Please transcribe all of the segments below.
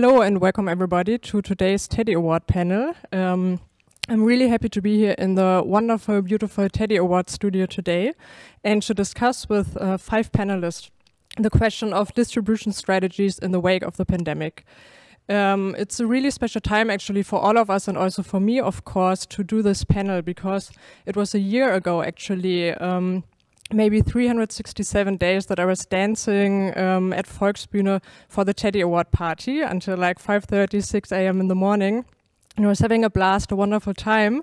Hello and welcome everybody to today's Teddy Award panel. Um, I'm really happy to be here in the wonderful, beautiful Teddy Award studio today and to discuss with uh, five panelists the question of distribution strategies in the wake of the pandemic. Um, it's a really special time actually for all of us and also for me, of course, to do this panel because it was a year ago actually um, maybe 367 days that I was dancing um, at Volksbühne for the Teddy Award party until like 5.30, 6 a.m. in the morning. And I was having a blast, a wonderful time.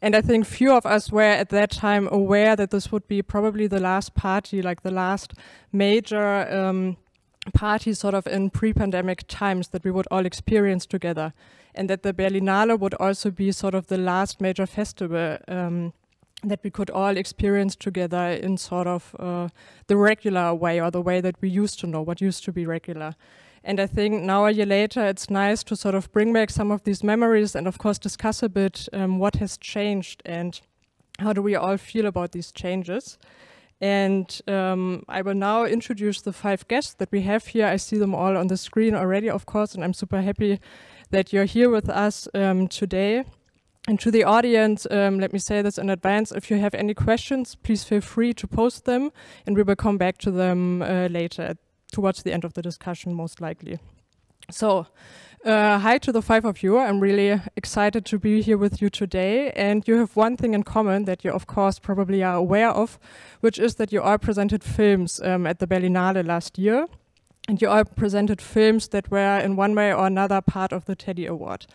And I think few of us were at that time aware that this would be probably the last party, like the last major um, party sort of in pre-pandemic times that we would all experience together. And that the Berlinale would also be sort of the last major festival um, that we could all experience together in sort of uh, the regular way or the way that we used to know, what used to be regular. And I think now a year later, it's nice to sort of bring back some of these memories and of course discuss a bit um, what has changed and how do we all feel about these changes. And um, I will now introduce the five guests that we have here. I see them all on the screen already, of course, and I'm super happy that you're here with us um, today. And to the audience, um, let me say this in advance. If you have any questions, please feel free to post them and we will come back to them uh, later towards the end of the discussion, most likely. So, uh, hi to the five of you. I'm really excited to be here with you today. And you have one thing in common that you, of course, probably are aware of, which is that you all presented films um, at the Berlinale last year. And you all presented films that were in one way or another part of the Teddy Award.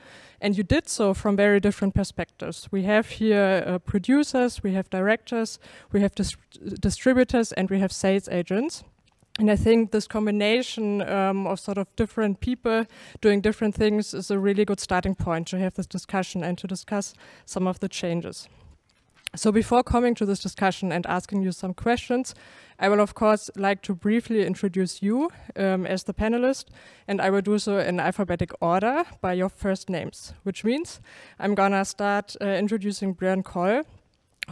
And you did so from very different perspectives. We have here uh, producers, we have directors, we have dis distributors, and we have sales agents. And I think this combination um, of sort of different people doing different things is a really good starting point to have this discussion and to discuss some of the changes. So before coming to this discussion and asking you some questions, I will of course like to briefly introduce you um, as the panelist and I will do so in alphabetic order by your first names, which means I'm gonna start uh, introducing Björn Koll,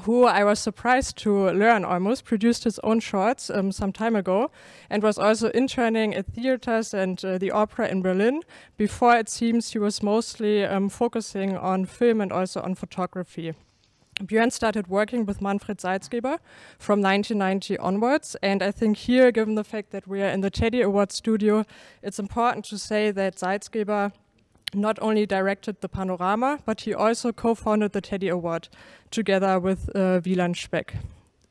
who I was surprised to learn almost produced his own shorts um, some time ago and was also interning at theaters and uh, the opera in Berlin. Before it seems he was mostly um, focusing on film and also on photography. Björn started working with Manfred Salzgeber from 1990 onwards. And I think here, given the fact that we are in the Teddy Award studio, it's important to say that Salzgeber not only directed the Panorama, but he also co-founded the Teddy Award together with uh, Wieland Speck.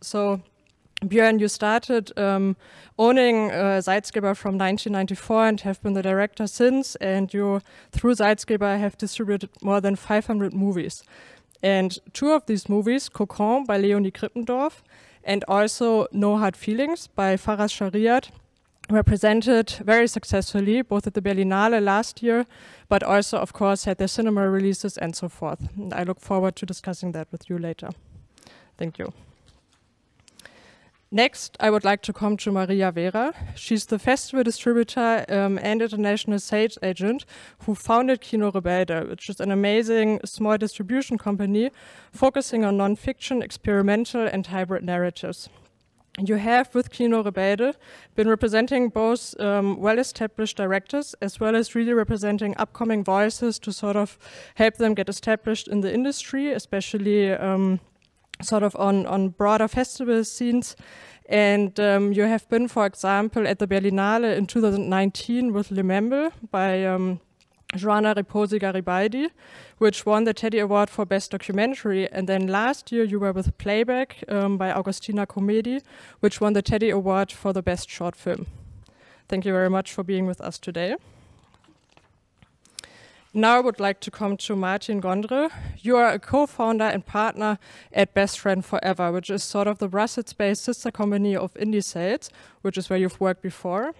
So Björn, you started um, owning uh, Salzgeber from 1994 and have been the director since, and you, through Salzgeber, have distributed more than 500 movies. And two of these movies, Cocon by Leonie Krippendorf and also No Hard Feelings by Faraz Shariat, were presented very successfully, both at the Berlinale last year, but also, of course, had their cinema releases and so forth. And I look forward to discussing that with you later. Thank you. Next, I would like to come to Maria Vera. She's the festival distributor um, and international sales agent who founded Kino Rebelde, which is an amazing small distribution company focusing on non-fiction, experimental and hybrid narratives. You have, with Kino Rebelde, been representing both um, well-established directors as well as really representing upcoming voices to sort of help them get established in the industry, especially um, sort of on, on broader festival scenes. And um, you have been, for example, at the Berlinale in 2019 with Lemebel by um, Joanna Reposi Garibaldi, which won the Teddy Award for Best Documentary. And then last year you were with Playback um, by Agustina Comedi, which won the Teddy Award for the Best Short Film. Thank you very much for being with us today. Now I would like to come to Martin Gondre. You are a co-founder and partner at Best Friend Forever, which is sort of the Brussels-based sister company of Indie Sales, which is where you've worked before.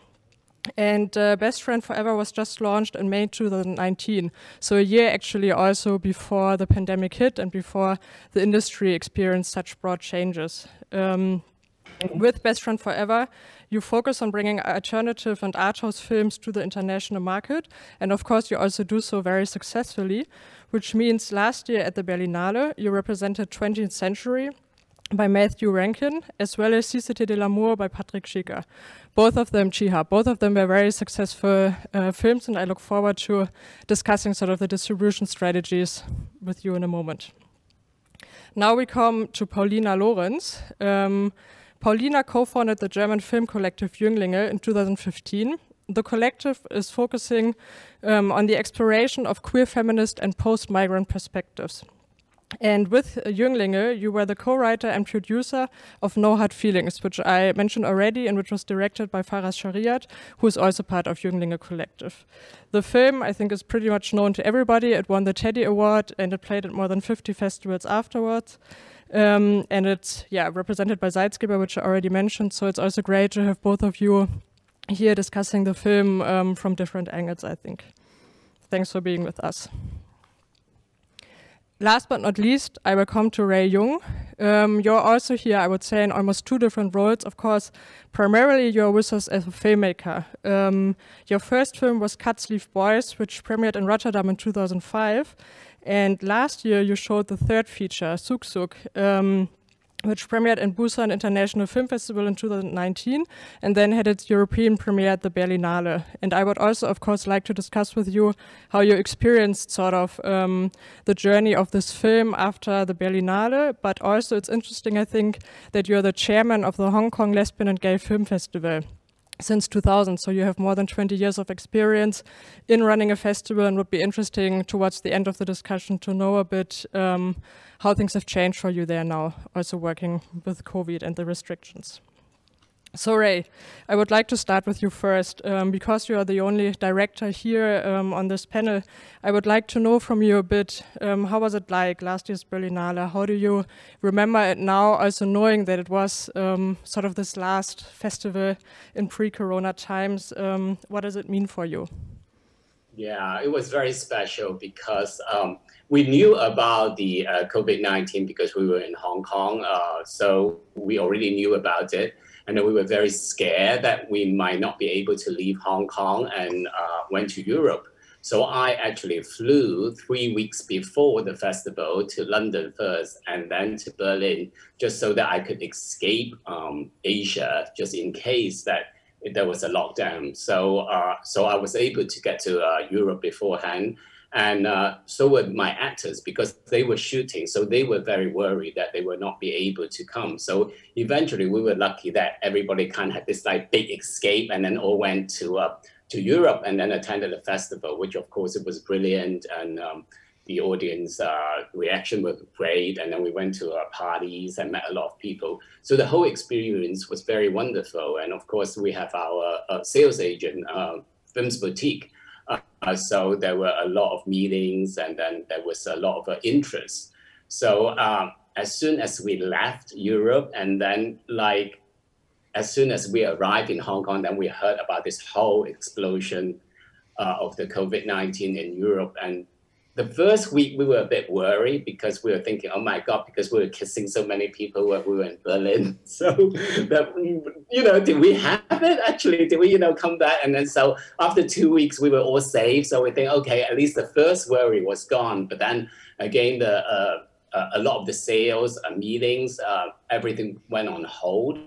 And uh, Best Friend Forever was just launched in May 2019, so a year actually also before the pandemic hit and before the industry experienced such broad changes. Um, with Best Friend Forever, you focus on bringing alternative and art house films to the international market. And of course, you also do so very successfully, which means last year at the Berlinale, you represented 20th Century, by Matthew Rankin, as well as Cité de l'amour by Patric Chiha. Both of them, Chiha, both of them were very successful uh, films, and I look forward to discussing sort of the distribution strategies with you in a moment. Now we come to Paulina Lorenz. Um, Paulina co-founded the German film collective Jünglinge in 2015. The collective is focusing um, on the exploration of queer feminist and post-migrant perspectives. And with Jünglinge, you were the co-writer and producer of No Hard Feelings, which I mentioned already and which was directed by Faraz Shariat, who is also part of Jünglinge Collective. The film, I think, is pretty much known to everybody. It won the Teddy Award and it played at more than 50 festivals afterwards. Um, and it's, yeah, represented by Salzgeber, which I already mentioned. So it's also great to have both of you here discussing the film um, from different angles, I think. Thanks for being with us last but not least, I will come to Ray Yeung. Um, you're also here, I would say, in almost two different roles. Of course, primarily you're with us as a filmmaker. Um, your first film was Cut Sleeve Boys, which premiered in Rotterdam in 2005. And last year you showed the third feature, Suk Suk, um, which premiered in Busan International Film Festival in 2019 and then had its European premiere at the Berlinale. And I would also, of course, like to discuss with you how you experienced sort of um, the journey of this film after the Berlinale. But also, it's interesting, I think, that you're the chairman of the Hong Kong Lesbian and Gay Film Festival since 2000. So you have more than 20 years of experience in running a festival and would be interesting towards the end of the discussion to know a bit um, how things have changed for you there now, also working with COVID and the restrictions. So Ray, I would like to start with you first. Um, because you are the only director here um, on this panel, I would like to know from you a bit, um, how was it like last year's Berlinale? How do you remember it now, also knowing that it was um, sort of this last festival in pre-corona times? Um, what does it mean for you? Yeah, it was very special because um, we knew about the uh, COVID-19 because we were in Hong Kong. Uh, so we already knew about it and we were very scared that we might not be able to leave Hong Kong and uh, went to Europe. So I actually flew three weeks before the festival to London first and then to Berlin, just so that I could escape um, Asia, just in case that there was a lockdown. So, uh, so I was able to get to uh, Europe beforehand. And uh, so were my actors because they were shooting. So they were very worried that they would not be able to come. So eventually we were lucky that everybody kind of had this like big escape and then all went to, uh, to Europe and then attended the festival, which of course it was brilliant. And um, the audience uh, reaction was great. And then we went to our parties and met a lot of people. So the whole experience was very wonderful. And of course we have our uh, sales agent, uh, Films Boutique, uh, so there were a lot of meetings and then there was a lot of uh, interest. So um, as soon as we left Europe and then like as soon as we arrived in Hong Kong, then we heard about this whole explosion uh, of the COVID-19 in Europe. And the first week we were a bit worried because we were thinking, oh my God, because we were kissing so many people when we were in Berlin. So that, you know, did we have it actually? Did we, you know, come back? And then so after two weeks, we were all safe. So we think, okay, at least the first worry was gone. But then again, the uh, a lot of the sales, uh, meetings, uh, everything went on hold.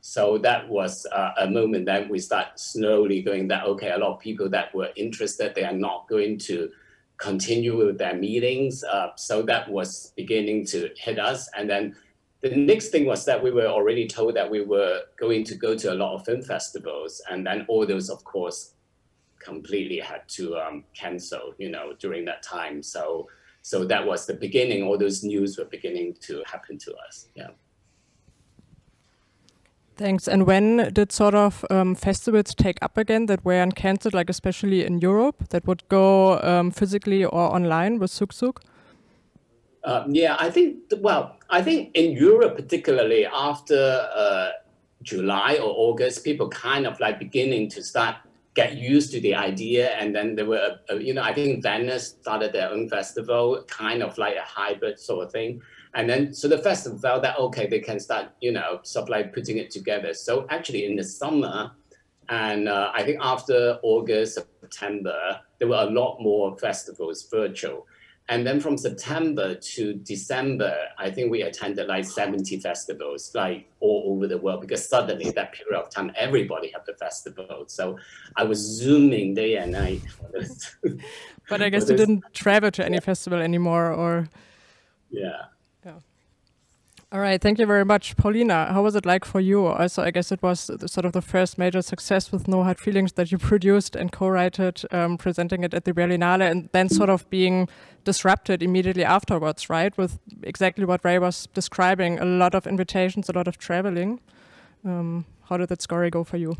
So that was uh, a moment that we start slowly going that, okay, a lot of people that were interested, they are not going to continue with their meetings. Uh, so that was beginning to hit us. And then the next thing was that we were already told that we were going to go to a lot of film festivals. And then all those, of course, completely had to um, cancel, you know, during that time. So, so that was the beginning. All those news were beginning to happen to us. Yeah. Thanks. And when did sort of um, festivals take up again that were cancelled, like especially in Europe, that would go um, physically or online with Suk Suk? Uh, yeah, I think, well, I think in Europe, particularly after uh, July or August, people kind of like beginning to start get used to the idea. And then there were, uh, you know, I think Venice started their own festival, kind of like a hybrid sort of thing. And then, so the festival felt that, okay, they can start, you know, supply putting it together. So actually in the summer, and uh, I think after August, September, there were a lot more festivals virtual. And then from September to December, I think we attended like 70 festivals, like all over the world, because suddenly that period of time, everybody had the festival. So I was zooming day and night. but I guess you didn't travel to any yeah. festival anymore, or yeah. All right, thank you very much. Paulina, how was it like for you? Also, I guess it was sort of the first major success with No Hard Feelings that you produced and co-wrote, um, presenting it at the Berlinale, and then sort of being disrupted immediately afterwards, right? With exactly what Ray was describing, a lot of invitations, a lot of traveling. Um, how did that story go for you?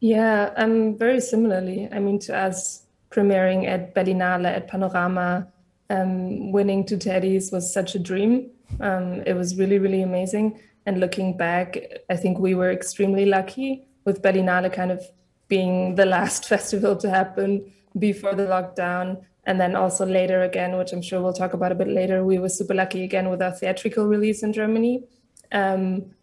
Yeah, um, very similarly. I mean, to us, premiering at Berlinale, at Panorama, um, winning two Teddies was such a dream um, it was really, really amazing. And looking back, I think we were extremely lucky with Berlinale kind of being the last festival to happen before the lockdown. And then also later again, which I'm sure we'll talk about a bit later, we were super lucky again with our theatrical release in Germany. Um,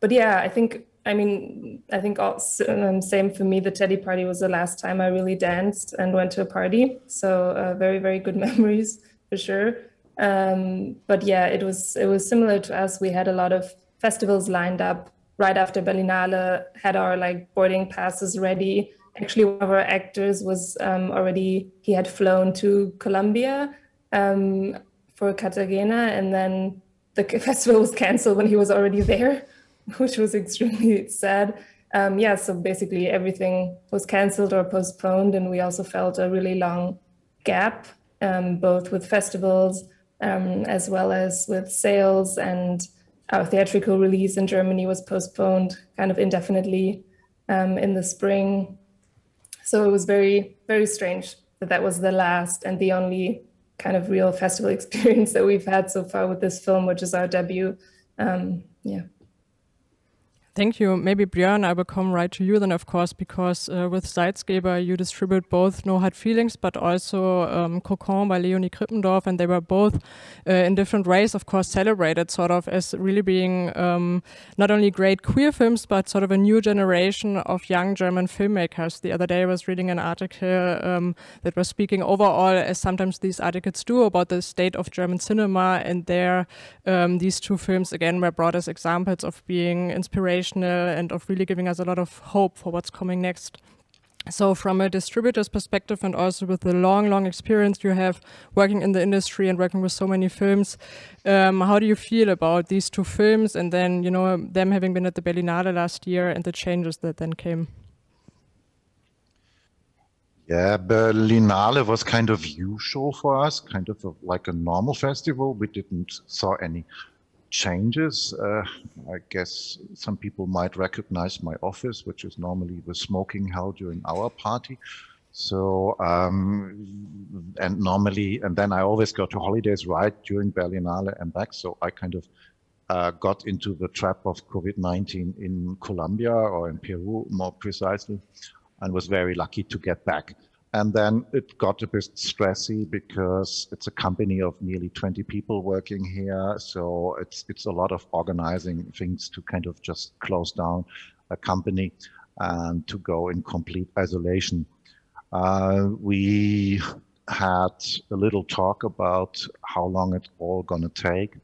but yeah, I think, I mean, I think also, um, same for me, the Teddy party was the last time I really danced and went to a party. So uh, very, very good memories for sure. Um, but yeah, it was it was similar to us. We had a lot of festivals lined up right after Berlinale. Had our like boarding passes ready. Actually, one of our actors was um, already he had flown to Colombia um, for Cartagena, and then the festival was canceled when he was already there, which was extremely sad. Um, yeah, so basically everything was canceled or postponed, and we also felt a really long gap, um, both with festivals um, as well as with sales and our theatrical release in Germany was postponed kind of indefinitely um, in the spring. So it was very, very strange that that was the last and the only kind of real festival experience that we've had so far with this film, which is our debut. Um, yeah. Thank you. Maybe Björn, I will come right to you then, of course, because uh, with Salzgeber you distribute both No Hard Feelings, but also um, Cocon by Leonie Krippendorf, and they were both uh, in different ways, of course, celebrated sort of as really being um, not only great queer films, but sort of a new generation of young German filmmakers. The other day I was reading an article um, that was speaking overall, as sometimes these articles do, about the state of German cinema, and there um, these two films again were brought as examples of being inspiration and of really giving us a lot of hope for what's coming next. So, from a distributor's perspective, and also with the long, long experience you have working in the industry and working with so many films, um, how do you feel about these two films and then, you know, them having been at the Berlinale last year and the changes that then came? Yeah, Berlinale was kind of usual for us, kind of a, like a normal festival. We didn't saw any changes. Uh, I guess some people might recognize my office, which is normally the smoking hell during our party. So, um, and normally, and then I always go to holidays right during Berlinale and back. So I kind of uh, got into the trap of COVID-19 in Colombia or in Peru, more precisely, and was very lucky to get back. And then it got a bit stressy because it's a company of nearly 20 people working here. So it's, it's a lot of organizing things to kind of just close down a company and to go in complete isolation. Uh, we had a little talk about how long it's all going to take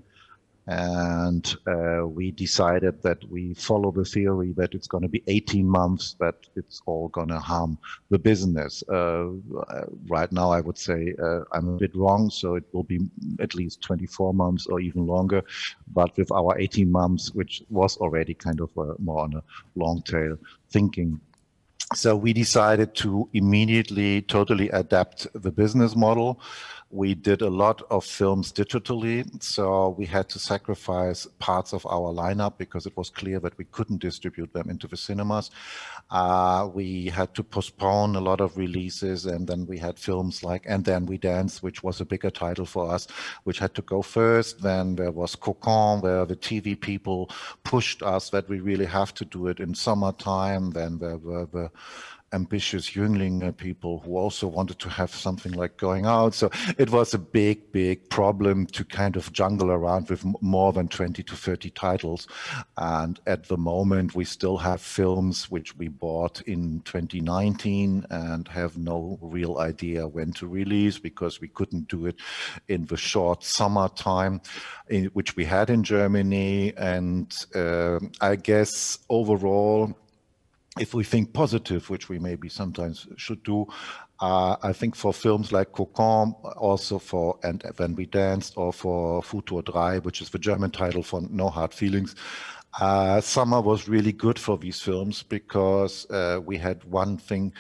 and uh, we decided that we follow the theory that it's going to be 18 months that it's all going to harm the business. Uh, right now i would say uh, i'm a bit wrong so it will be at least 24 months or even longer. But with our 18 months which was already kind of a, more on a long tail thinking so we decided to immediately totally adapt the business model we did a lot of films digitally, so we had to sacrifice parts of our lineup because it was clear that we couldn't distribute them into the cinemas. Uh, we had to postpone a lot of releases, and then we had films like And Then We Dance, which was a bigger title for us, which had to go first. Then there was Cocon, where the TV people pushed us that we really have to do it in summertime. Then there were the ambitious youngling uh, people who also wanted to have something like going out. So it was a big, big problem to kind of jungle around with more than 20 to 30 titles. And at the moment, we still have films which we bought in 2019 and have no real idea when to release because we couldn't do it in the short summer time in, which we had in Germany. And uh, I guess overall, if we think positive, which we maybe sometimes should do, uh, I think for films like Cocon, also for And When We Danced, or for Futur 3, which is the German title for No Hard Feelings, uh, summer was really good for these films because uh, we had one thing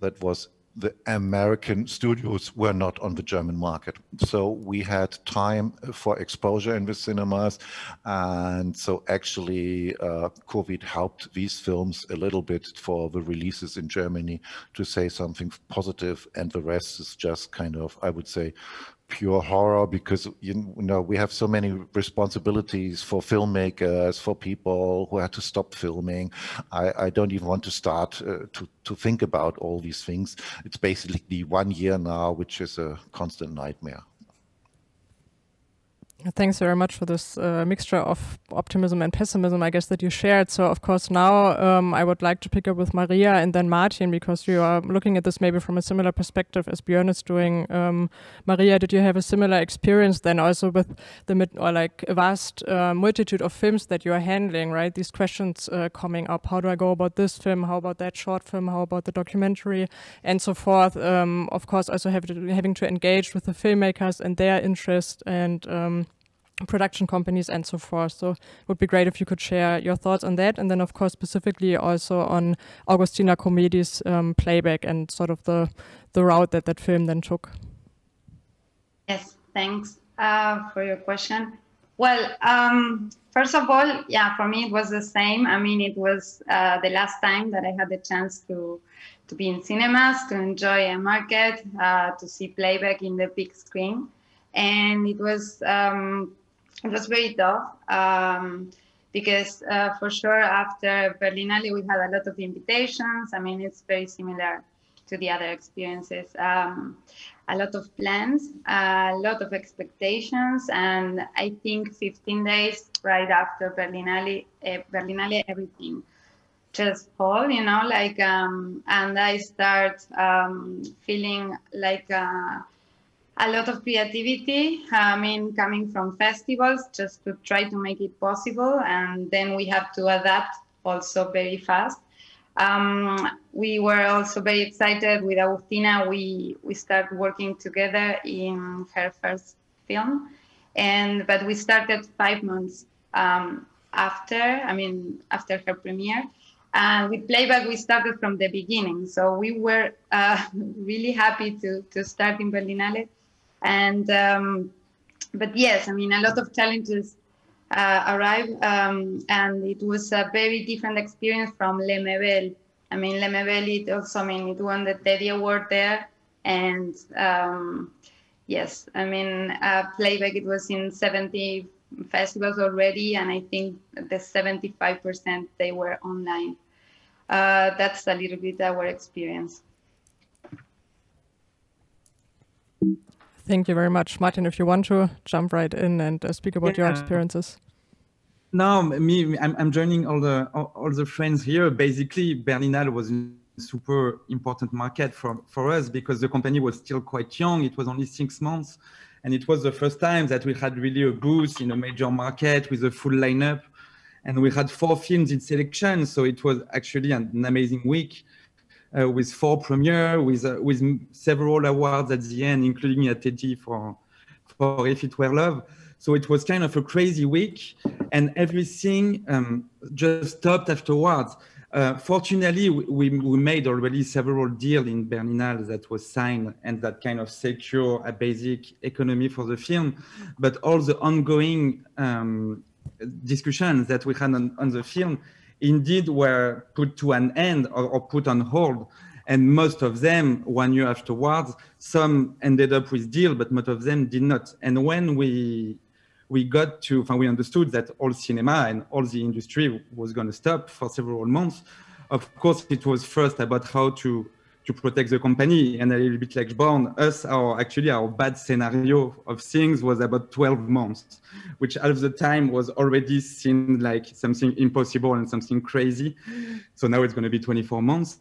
that was the American studios were not on the German market. So we had time for exposure in the cinemas. And so actually, uh, COVID helped these films a little bit for the releases in Germany to say something positive, And the rest is just kind of, I would say, pure horror because you know we have so many responsibilities for filmmakers for people who had to stop filming. I, I don't even want to start uh, to to think about all these things. It's basically the one year now which is a constant nightmare Thanks very much for this uh, mixture of optimism and pessimism, I guess, that you shared. So, of course, now um, I would like to pick up with Maria and then Martin because you are looking at this maybe from a similar perspective as Björn is doing. Um, Maria, did you have a similar experience then also with the mid or like a vast uh, multitude of films that you are handling, right? These questions uh, coming up. How do I go about this film? How about that short film? How about the documentary? And so forth. Um, of course, also to, having to engage with the filmmakers and their interest and um, production companies and so forth. So it would be great if you could share your thoughts on that. And then, of course, specifically also on Agustina Comedi's um, playback and sort of the, the route that that film then took. Yes, thanks uh, for your question. Well, um, first of all, yeah, for me it was the same. I mean, it was uh, the last time that I had the chance to to be in cinemas, to enjoy a market, uh, to see playback in the big screen, and it was um, it was very tough um, because uh, for sure after Berlinale we had a lot of invitations. I mean, it's very similar to the other experiences. Um, a lot of plans, a lot of expectations, and I think 15 days right after Berlinale, uh, Berlinale everything just fall, you know, like, um, and I start um, feeling like. Uh, a lot of creativity. I mean, coming from festivals just to try to make it possible, and then we have to adapt also very fast. Um, we were also very excited with Agustina. We we started working together in her first film, and but we started five months um, after. I mean, after her premiere. And with playback, we started from the beginning. So we were uh, really happy to, to start in Berlinale and um, but yes, I mean a lot of challenges uh, arrived, um, and it was a very different experience from Lemebel. I mean, Lemebel, it also, I mean, it won the Teddy Award there, and um, yes, I mean, uh, playback. It was in 70 festivals already, and I think the 75% they were online. Uh, that's a little bit our experience. Thank you very much. Martin, if you want to jump right in and uh, speak about yeah. your experiences. No, me, I'm, I'm joining all the all, all, the friends here. Basically, Berlinale was a super important market for, for us because the company was still quite young. It was only six months. And it was the first time that we had really a booth in a major market with a full lineup. And we had four films in selection. So it was actually an amazing week uh, with four premiere, with uh, with several awards at the end, including a Teddy for for If It Were Love. So it was kind of a crazy week, and everything um, just stopped afterwards. Uh, fortunately, we, we made already several deals in Berlinale that was signed and that kind of secure a basic economy for the film. But all the ongoing um, discussions that we had on, on the film indeed were put to an end or, or, put on hold. And most of them, one year afterwards, some ended up with deal, but most of them did not. And when we we got to, we understood that all cinema and all the industry was going to stop for several months. of course, it was first about how to to protect the company. And a little bit like Björn, us, our actually our bad scenario of things was about 12 months, which half the time was already seemed like something impossible and something crazy. So now it's going to be 24 months.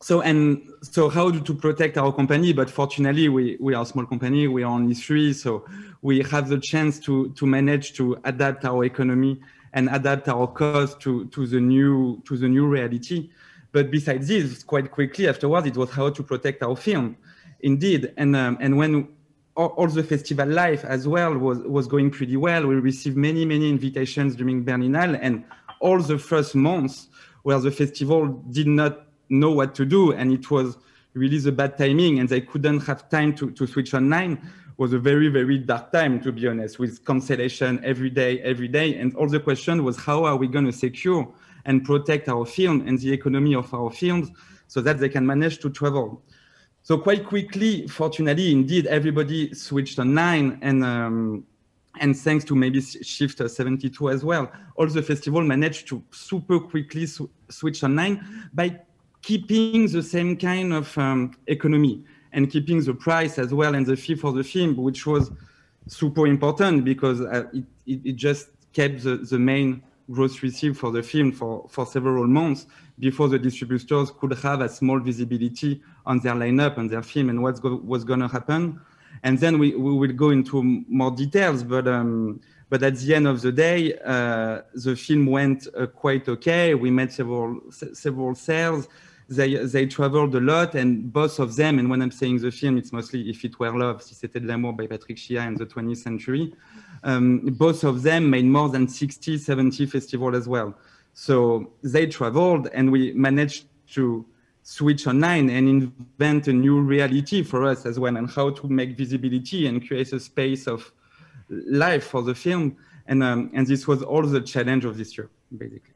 So and so how to protect our company? But fortunately, we, we are a small company. We are only three, so we have the chance to to manage to adapt our economy and adapt our cost to to the new to the new reality. But besides this, quite quickly afterwards, it was how to protect our film, indeed. And um, and when all, all, the festival life as well was was going pretty well, we received many many invitations during Berlinale, and all the first months where the festival did not know what to do, and it was really the bad timing, and they couldn't have time to to switch online was a very very dark time to be honest with cancellation every day every day and all the question was how are we going to secure and protect our film and the economy of our films so that they can manage to travel. So quite quickly, fortunately, indeed, everybody switched online and um, and thanks to maybe Shift 72 as well, all the festival managed to super quickly sw switch online by keeping the same kind of um, economy and keeping the price as well and the fee for the film, which was super important because uh, it, it, it, just kept the, the main gross received for the film for, for several months before the distributors could have a small visibility on their lineup and their film and what's go, what's going to happen. And then we, we will go into more details, but um, but at the end of the day, uh, the film went uh, quite okay. We made several several sales. They they traveled a lot, and both of them. And when I'm saying the film, it's mostly If It Were Love, Si C'était de l'amour by Patric Chiha in the 20th century um, both of them made more than 60, 70 festivals as well. So they traveled and we managed to switch online and invent a new reality for us as well and how to make visibility and create a space of life for the film. And, um, and this was all the challenge of this year, basically.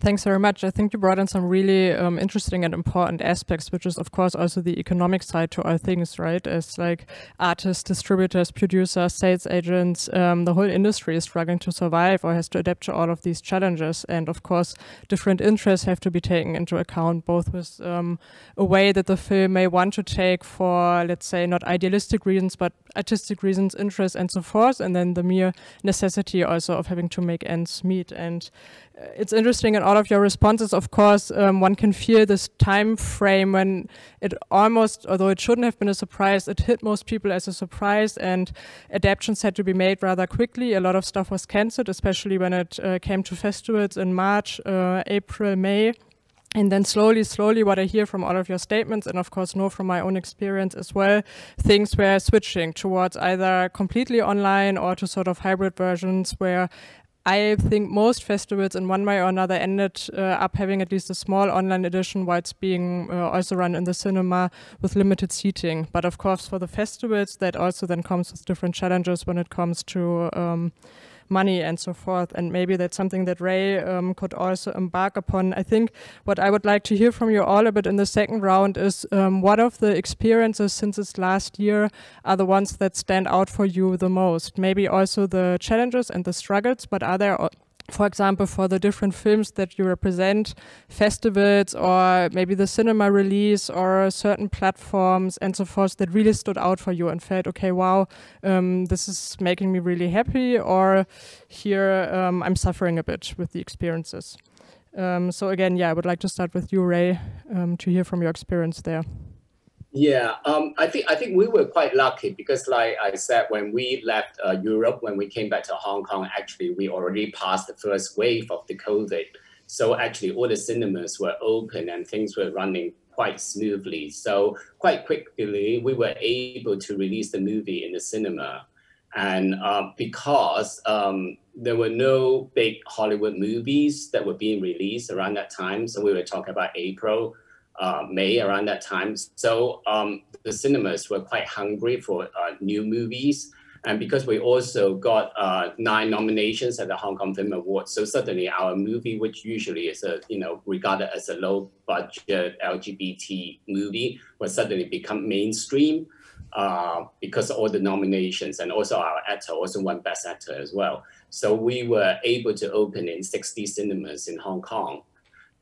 Thanks very much. I think you brought in some really um, interesting and important aspects, which is, of course, also the economic side to all things, right? As like artists, distributors, producers, sales agents, um, the whole industry is struggling to survive or has to adapt to all of these challenges. And of course, different interests have to be taken into account, both with um, a way that the film may want to take for, let's say, not idealistic reasons, but artistic reasons, interests, and so forth, and then the mere necessity also of having to make ends meet. And it's interesting in all of your responses, of course, um, one can feel this time frame when it almost, although it shouldn't have been a surprise, it hit most people as a surprise and adaptations had to be made rather quickly. A lot of stuff was cancelled, especially when it uh, came to festivals in March, uh, April, May. And then slowly, slowly, what I hear from all of your statements, and of course know from my own experience as well, things were switching towards either completely online or to sort of hybrid versions where I think most festivals in one way or another ended uh, up having at least a small online edition while it's being uh, also run in the cinema with limited seating. But of course, for the festivals, that also then comes with different challenges when it comes to um, money and so forth. And maybe that's something that Ray um, could also embark upon. I think what I would like to hear from you all a bit in the second round is um, what of the experiences since this last year are the ones that stand out for you the most? Maybe also the challenges and the struggles, but are there for example, for the different films that you represent, festivals or maybe the cinema release or certain platforms and so forth that really stood out for you and felt, okay, wow, um, this is making me really happy, or here um, I'm suffering a bit with the experiences. Um, so again, yeah, I would like to start with you, Ray, um, to hear from your experience there. Yeah, um, I think I think we were quite lucky because, like I said, when we left uh, Europe, when we came back to Hong Kong, actually we already passed the first wave of the COVID. So actually, all the cinemas were open and things were running quite smoothly. So quite quickly, we were able to release the movie in the cinema, and uh, because um, there were no big Hollywood movies that were being released around that time, so we were talking about April uh, May around that time. So um, the cinemas were quite hungry for uh, new movies. And because we also got uh, nine nominations at the Hong Kong Film Awards, so suddenly our movie, which usually is a you know regarded as a low budget LGBT movie, was suddenly become mainstream. uh, because all the nominations and also our actor also won Best Actor as well. So we were able to open in 60 cinemas in Hong Kong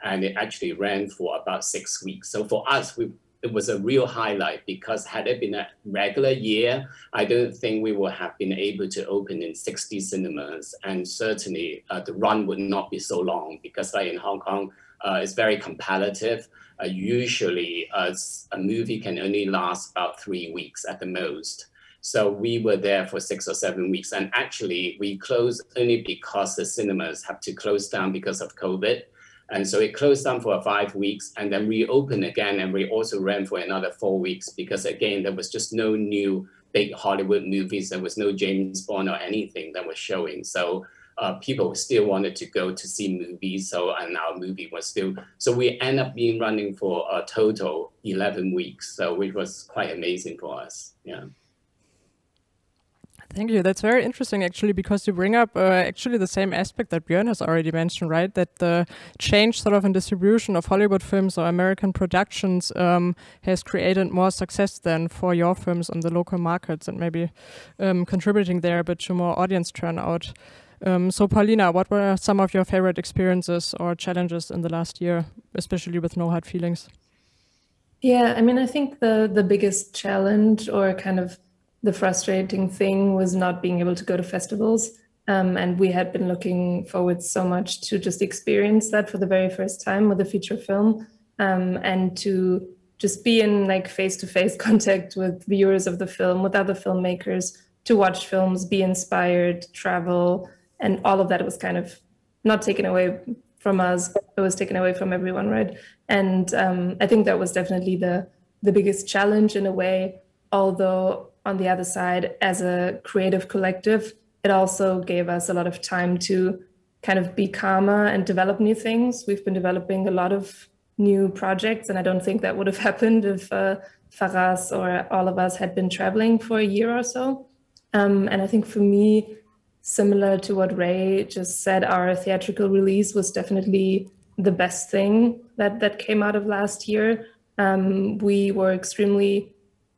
and it actually ran for about six weeks. So for us, we, it was a real highlight because had it been a regular year, I don't think we would have been able to open in 60 cinemas. And certainly uh, the run would not be so long because like in Hong Kong, uh, it's very competitive. Uh, usually uh, a movie can only last about three weeks at the most. So we were there for six or seven weeks. And actually we closed only because the cinemas have to close down because of COVID. And so it closed down for five weeks and then reopened again. And we also ran for another four weeks because again, there was just no new big Hollywood movies. There was no James Bond or anything that was showing. So uh, people still wanted to go to see movies. So, and our movie was still, so we end up being running for a total 11 weeks. So which was quite amazing for us. Yeah. Thank you. That's very interesting, actually, because you bring up uh, actually the same aspect that Björn has already mentioned, right? That the change sort of in distribution of Hollywood films or American productions um, has created more success than for your films on the local markets and maybe um, contributing there a bit to more audience turnout. Um, so, Paulina, what were some of your favorite experiences or challenges in the last year, especially with No Hard Feelings? Yeah, I mean, I think the the biggest challenge or kind of the frustrating thing was not being able to go to festivals. Um, and we had been looking forward so much to just experience that for the very first time with a feature film um, and to just be in like face-to-face contact with viewers of the film, with other filmmakers, to watch films, be inspired, travel, and all of that was kind of not taken away from us, it was taken away from everyone, right? And um, I think that was definitely the the biggest challenge in a way, although on the other side, as a creative collective, it also gave us a lot of time to kind of be calmer and develop new things. We've been developing a lot of new projects, and I don't think that would have happened if uh, Faraz or all of us had been traveling for a year or so. Um, and I think for me, similar to what Ray just said, our theatrical release was definitely the best thing that that came out of last year. Um, we were extremely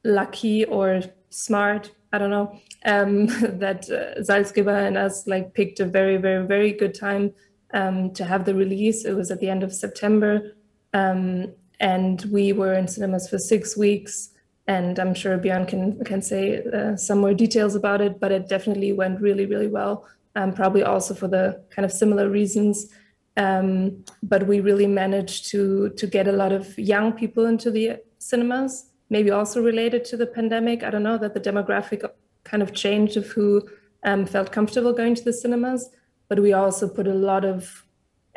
lucky or smart. I don't know um, that uh, Salzgeber and us like picked a very, very, very good time um, to have the release. It was at the end of September, um, and we were in cinemas for six weeks. And I'm sure Björn can can say uh, some more details about it, but it definitely went really, really well. Um, probably also for the kind of similar reasons. Um, but we really managed to to get a lot of young people into the cinemas maybe also related to the pandemic. I don't know that the demographic kind of change of who um, felt comfortable going to the cinemas, but we also put a lot of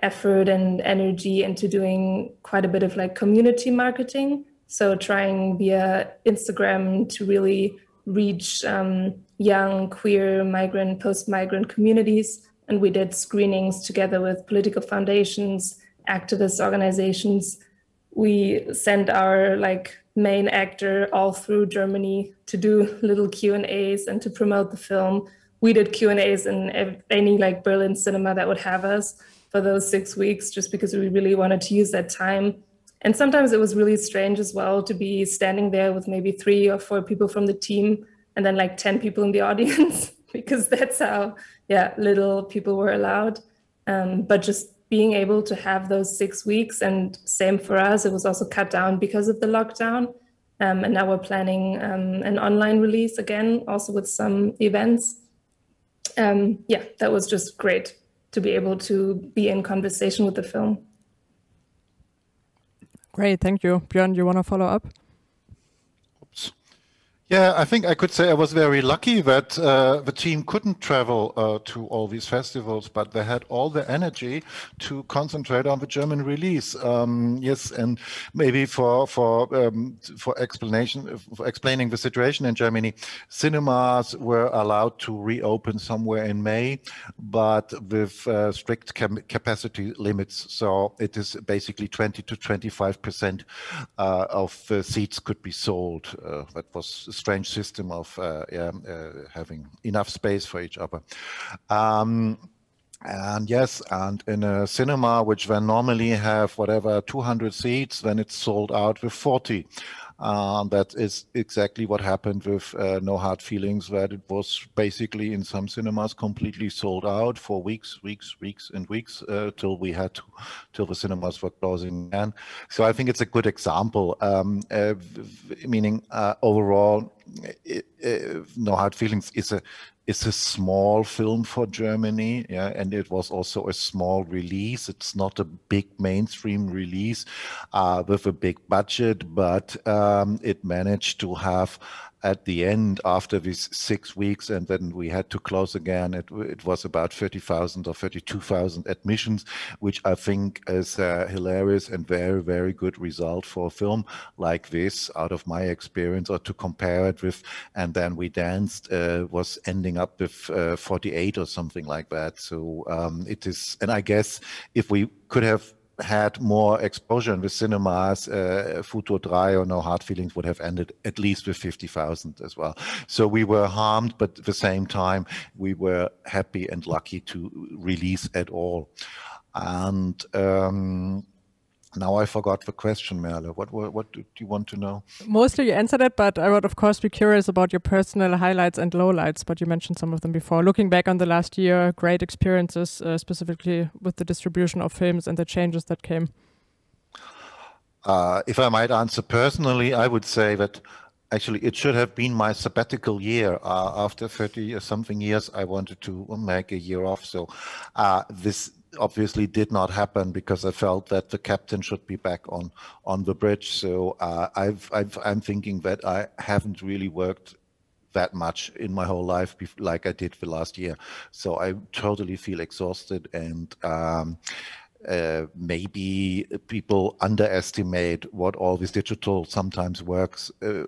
effort and energy into doing quite a bit of like community marketing. So trying via Instagram to really reach um, young, queer, migrant, post-migrant communities. And we did screenings together with political foundations, activist organizations. We sent our like main actor all through Germany to do little Q and A's and to promote the film. We did Q and A's in any like Berlin cinema that would have us for those six weeks, just because we really wanted to use that time. And sometimes it was really strange as well to be standing there with maybe three or four people from the team and then like 10 people in the audience, because that's how, yeah, little people were allowed. Um, but just being able to have those six weeks and same for us it was also cut down because of the lockdown. Um, and now we're planning um, an online release again also with some events. Um, yeah that was just great to be able to be in conversation with the film. Great thank you. Björn you want to follow up yeah, I think I could say I was very lucky that uh, the team couldn't travel uh, to all these festivals, but they had all the energy to concentrate on the German release. Um, yes, and maybe for for um, for explanation for explaining the situation in Germany, cinemas were allowed to reopen somewhere in May, but with uh, strict capacity limits. So it is basically 20 to 25 percent uh, of the seats could be sold. Uh, that was strange system of uh, yeah, uh, having enough space for each other. Um, And yes, and in a cinema which when normally have whatever 200 seats, then it's sold out with 40. Um, that is exactly what happened with uh, No Hard Feelings, where it was basically in some cinemas completely sold out for weeks, weeks, weeks, and weeks uh, till we had to, till the cinemas were closing again. So I think it's a good example, um, uh, meaning uh, overall, it, No Hard Feelings is a it's a small film for Germany, yeah, and it was also a small release. It's not a big mainstream release uh, with a big budget, but um, it managed to have at the end after these six weeks and then we had to close again. It, it was about 30,000 or 32,000 admissions which I think is a hilarious and very very good result for a film like this out of my experience or to compare it with and then we danced uh, was ending up with uh, 48 or something like that. So um, it is and I guess if we could have had more exposure in the cinemas, uh, Futur 3 or No Hard Feelings would have ended at least with 50,000 as well. So we were harmed, but at the same time, we were happy and lucky to release at all. And um, now I forgot the question, Merle. What, what, what do you want to know? Mostly you answered it, but I would of course be curious about your personal highlights and lowlights. But you mentioned some of them before. Looking back on the last year, great experiences, uh, specifically with the distribution of films and the changes that came. Uh, if I might answer personally, I would say that actually it should have been my sabbatical year uh, after 30 something years i wanted to make a year off so uh, this obviously did not happen because I felt that the captain should be back on on the bridge. So uh, I've, I've, I'm thinking that I haven't really worked that much in my whole life like I did the last year. So I totally feel exhausted and um, uh, maybe people underestimate what all this digital sometimes works uh,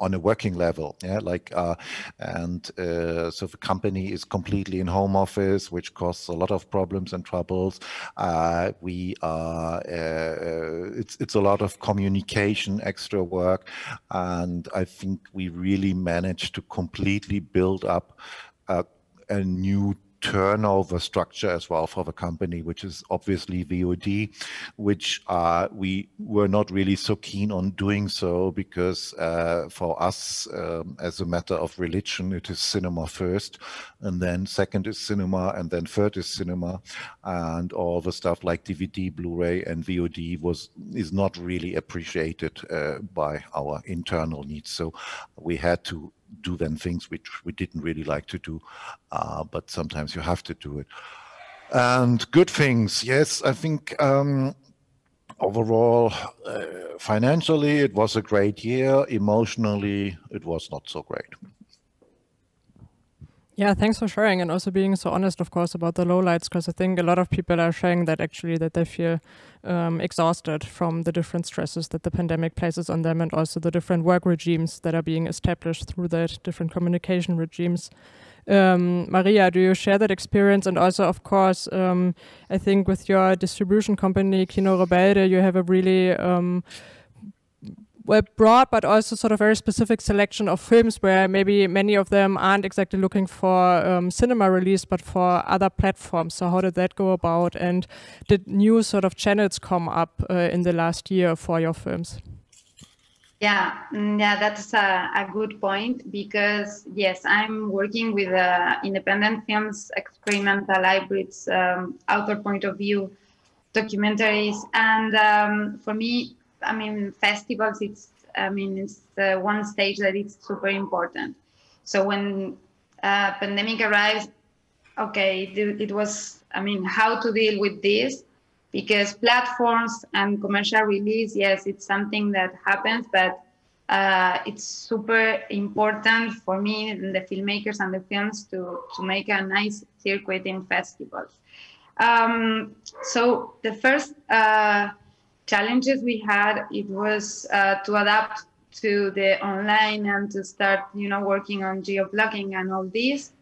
on a working level. Yeah, like uh, and uh, so the company is completely in home office, which causes a lot of problems and troubles. Uh, we are it's it's a lot of communication, extra work, and I think we really managed to completely build up a new turnover structure as well for the company, which is obviously VOD, which uh, we were not really so keen on doing so because uh, for us, um, as a matter of religion, it is cinema first, and then second is cinema, and then third is cinema, and all the stuff like DVD, Blu-ray, and VOD was is not really appreciated uh, by our internal needs. So we had to do then things which we didn't really like to do, uh, but sometimes you have to do it. And good things, yes, I think um, overall, uh, financially, it was a great year. Emotionally, it was not so great. Yeah, thanks for sharing and also being so honest, of course, about the lowlights, because I think a lot of people are sharing that actually that they feel um, exhausted from the different stresses that the pandemic places on them and also the different work regimes that are being established through that different communication regimes. Um, Maria, do you share that experience? And also, of course, um, I think with your distribution company, Kino Rebelde, you have a really um, well broad but also sort of very specific selection of films where maybe many of them aren't exactly looking for um, cinema release but for other platforms. So how did that go about? And did new sort of channels come up uh, in the last year for your films? Yeah mm, yeah that's a, a good point because yes i'm working with uh, independent films experimental hybrids um, outer point of view documentaries. And um, for me I mean, festivals, it's, I mean, it's the one stage that it's super important. So when uh, pandemic arrives, okay, it, was, I mean, how to deal with this because platforms and commercial release, yes, it's something that happens, but uh, it's super important for me and the filmmakers and the films to, to make a nice circuit in festivals. Um, so the first uh, challenges we had, it was uh, to adapt to the online and to start, you know, working on geo-blocking and all this.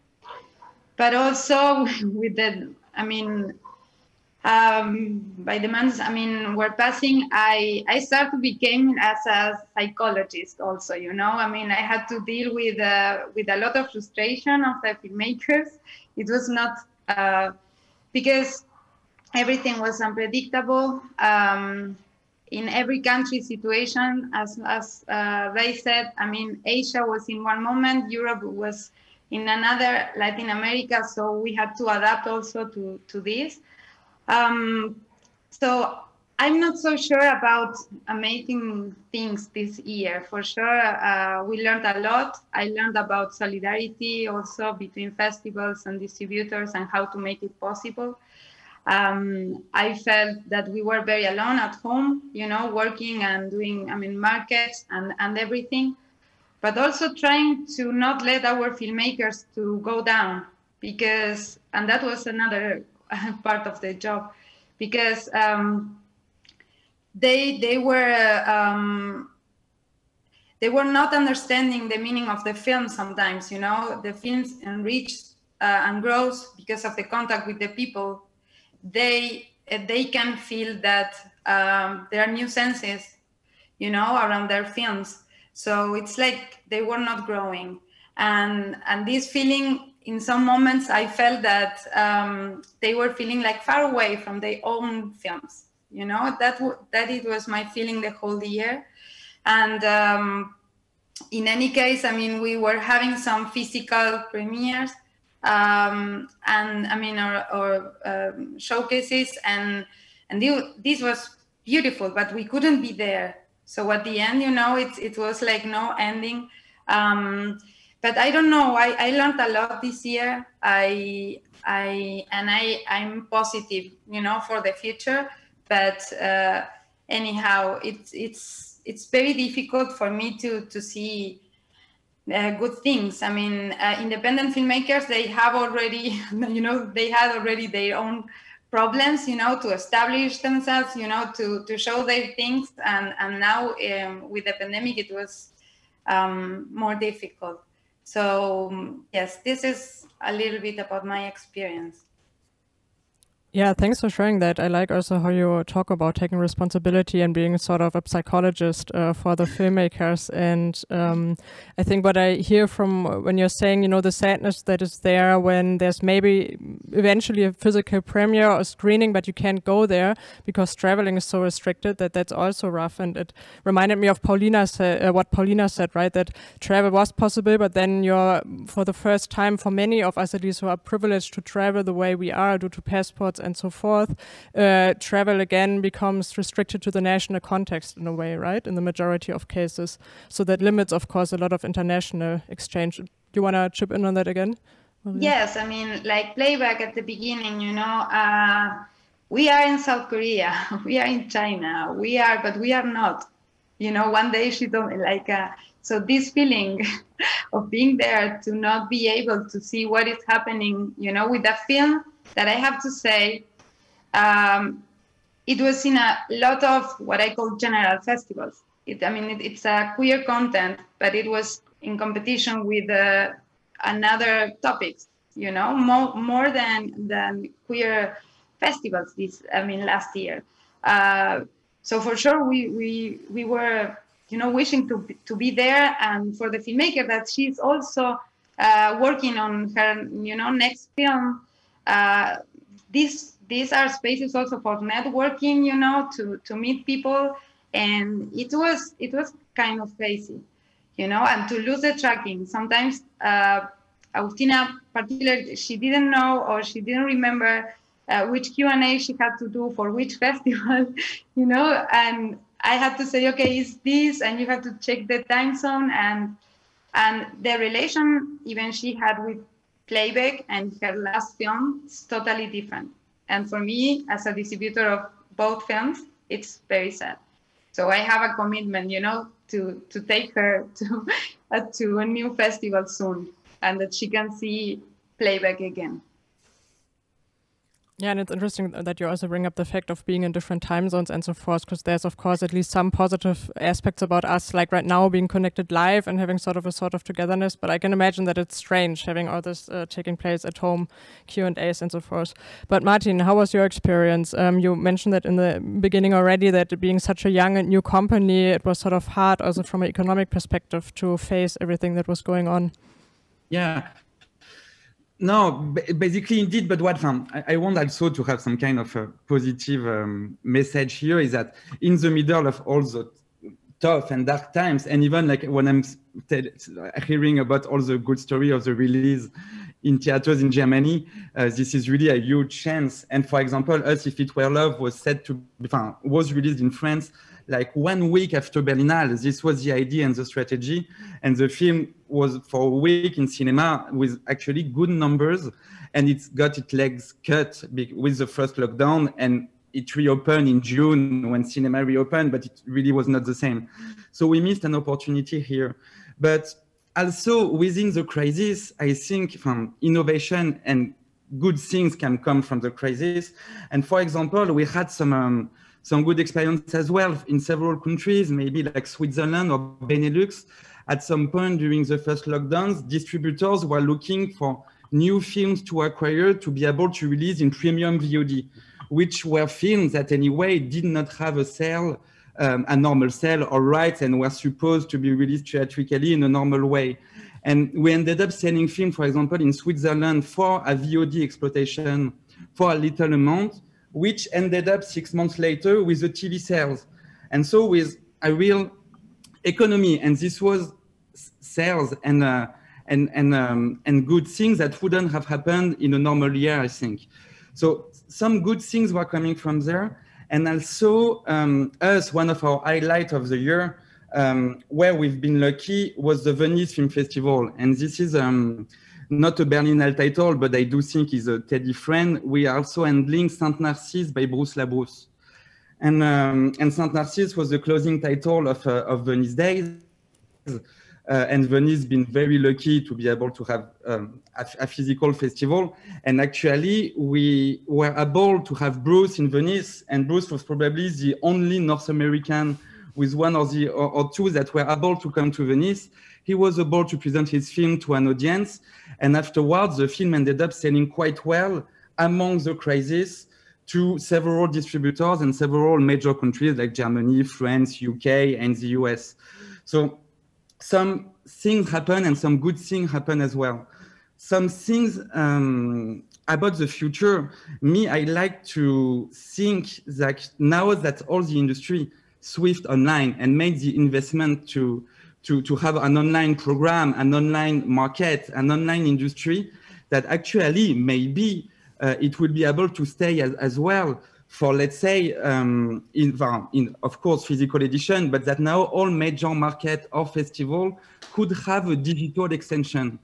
But also with the, I mean, um, by the months, I mean, we're passing, I, I started to become as a psychologist also, you know, I mean, I had to deal with, uh, with a lot of frustration of the filmmakers. It was not, uh, because everything was unpredictable. Um, in every country situation, as, as uh, they said, I mean, Asia was in one moment, Europe was in another, Latin America, so we had to adapt also to, to this. Um, so I'm not so sure about amazing things this year. For sure, uh, we learned a lot. I learned about solidarity also between festivals and distributors and how to make it possible. Um, I felt that we were very alone at home, you know, working and doing, I mean, markets and, and everything, but also trying to not let our filmmakers to go down because, and that was another part of the job, because um, they they were um, they were not understanding the meaning of the film sometimes you know the films enrich uh, and grows because of the contact with the people they they can feel that um, there are new senses you know around their films. So it's like they were not growing. And and this feeling in some moments i felt that um, they were feeling like far away from their own films you know? That that it was my feeling the whole year. And um, in any case i mean we were having some physical premieres um, and i mean or, or um, showcases. And and this was beautiful but we couldn't be there. So at the end you know it, it was like no ending. Um, but i don't know. I, I learned a lot this year. I i and i i'm positive you know for the future. But uh, anyhow, it's it's it's very difficult for me to to see uh, good things. I mean, uh, independent filmmakers they have already, you know, they had already their own problems, you know, to establish themselves, you know, to to show their things, and and now um, with the pandemic it was um, more difficult. So yes, this is a little bit about my experience. Yeah, thanks for sharing that. I like also how you talk about taking responsibility and being sort of a psychologist uh, for the filmmakers. And um, I think what I hear from when you're saying, you know, the sadness that is there when there's maybe eventually a physical premiere or screening, but you can't go there because traveling is so restricted that that's also rough. And it reminded me of Paulina uh, what Paulina said, right? That travel was possible, but then you're, for the first time, for many of us at least who are privileged to travel the way we are due to passports and so forth, uh, travel again becomes restricted to the national context in a way, right? In the majority of cases. So that limits, of course, a lot of international exchange. Do you want to chip in on that again? Maria? Yes, I mean, like playback at the beginning, you know, uh, we are in South Korea, we are in China, we are, but we are not. You know, one day she told me, like, uh, so this feeling of being there to not be able to see what is happening, you know, with the film that I have to say, um, it was in a lot of what I call general festivals. It, I mean, it, it's a queer content, but it was in competition with uh, another topics, you know, more, more than, than queer festivals this, I mean, last year. Uh, so for sure, we, we, we were, you know, wishing to, to be there and for the filmmaker that she's also uh, working on her, you know, next film uh, these these are spaces also for networking, you know, to to meet people, and it was it was kind of crazy, you know, and to lose the tracking. Sometimes uh, Agustina, particularly, she didn't know or she didn't remember uh, which Q and A she had to do for which festival, you know, and I had to say, okay, is this, and you have to check the time zone and and the relation even she had with playback and her last film is totally different. And for me, as a distributor of both films, it's very sad. So I have a commitment, you know, to to take her to uh, to a new festival soon, and that she can see playback again. Yeah, and it's interesting that you also bring up the fact of being in different time zones and so forth, because there's of course at least some positive aspects about us, like right now being connected live and having sort of a sort of togetherness. But I can imagine that it's strange having all this uh, taking place at home, Q and A's and so forth. But Martin, how was your experience? Um, you mentioned that in the beginning already that being such a young and new company, it was sort of hard also from an economic perspective to face everything that was going on. Yeah, no, basically indeed, but what um, I, want also to have some kind of a positive um, message here is that in the middle of all the tough and dark times, and even like when I'm hearing about all the good story of the release in theaters in Germany, uh, this is really a huge chance. And for example, Us If It Were Love was said to be, was released in France like one week after Berlinale. This was the idea and the strategy. And the film was for a week in cinema with actually good numbers. And it's got its legs cut with the first lockdown. And it reopened in June when cinema reopened, but it really was not the same. So we missed an opportunity here. But also within the crisis, I think from innovation and good things can come from the crisis. And for example, we had some um, some good experience as well in several countries, maybe like Switzerland or Benelux. At some point during the first lockdowns, distributors were looking for new films to acquire to be able to release in premium VOD, which were films that anyway did not have a sale, um, a normal sale or rights and were supposed to be released theatrically in a normal way. And we ended up selling film, for example, in Switzerland for a VOD exploitation for a little amount which ended up six months later with the TV sales. And so with a real economy, and this was sales and uh, and and um, and good things that wouldn't have happened in a normal year, I think. So some good things were coming from there, and also um, us, one of our highlight of the year, um, where we've been lucky was the Venice Film Festival, and this is um, not a Berlinale title, but I do think is a Teddy friend. We are also handling Saint Narcisse by Bruce LaBruce. And, um, and Saint Narcisse was the closing title of, uh, of Venice Days. Uh, and Venice been very lucky to be able to have um, a, a, physical festival. And actually, we were able to have Bruce in Venice, and Bruce was probably the only North American with one or the or, or two that were able to come to Venice he was able to present his film to an audience. And afterwards, the film ended up selling quite well among the crisis to several distributors and several major countries like Germany, France, UK, and the US. So some things happen and some good things happen as well. Some things um, about the future, me, I like to think that now that all the industry swift online and made the investment to to, to have an online program, an online market, an online industry that actually maybe uh, it will be able to stay as, as well for, let's say, um, in, in, of course, physical edition, but that now all major market or festival could have a digital extension.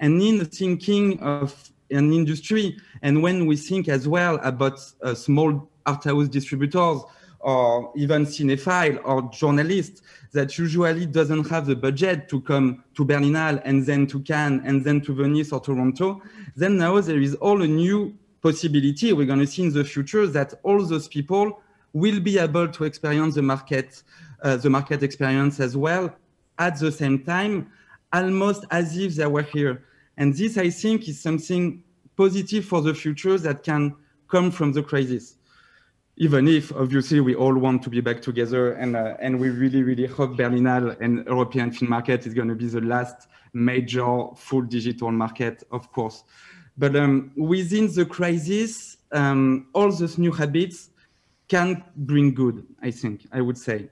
And in thinking of an industry, and when we think as well about uh, small art house distributors, or even cinephile or journalist that usually doesn't have the budget to come to Berlinale and then to Cannes and then to Venice or Toronto, then now there is all a new possibility we're going to see in the future that all those people will be able to experience the market, uh, the market experience as well at the same time, almost as if they were here. And this, I think, is something positive for the future that can come from the crisis even if obviously we all want to be back together and uh, and we really really hope Berlinale and European film market is going to be the last major full digital market, of course. But um, within the crisis, um, all those new habits can bring good. I think I would say.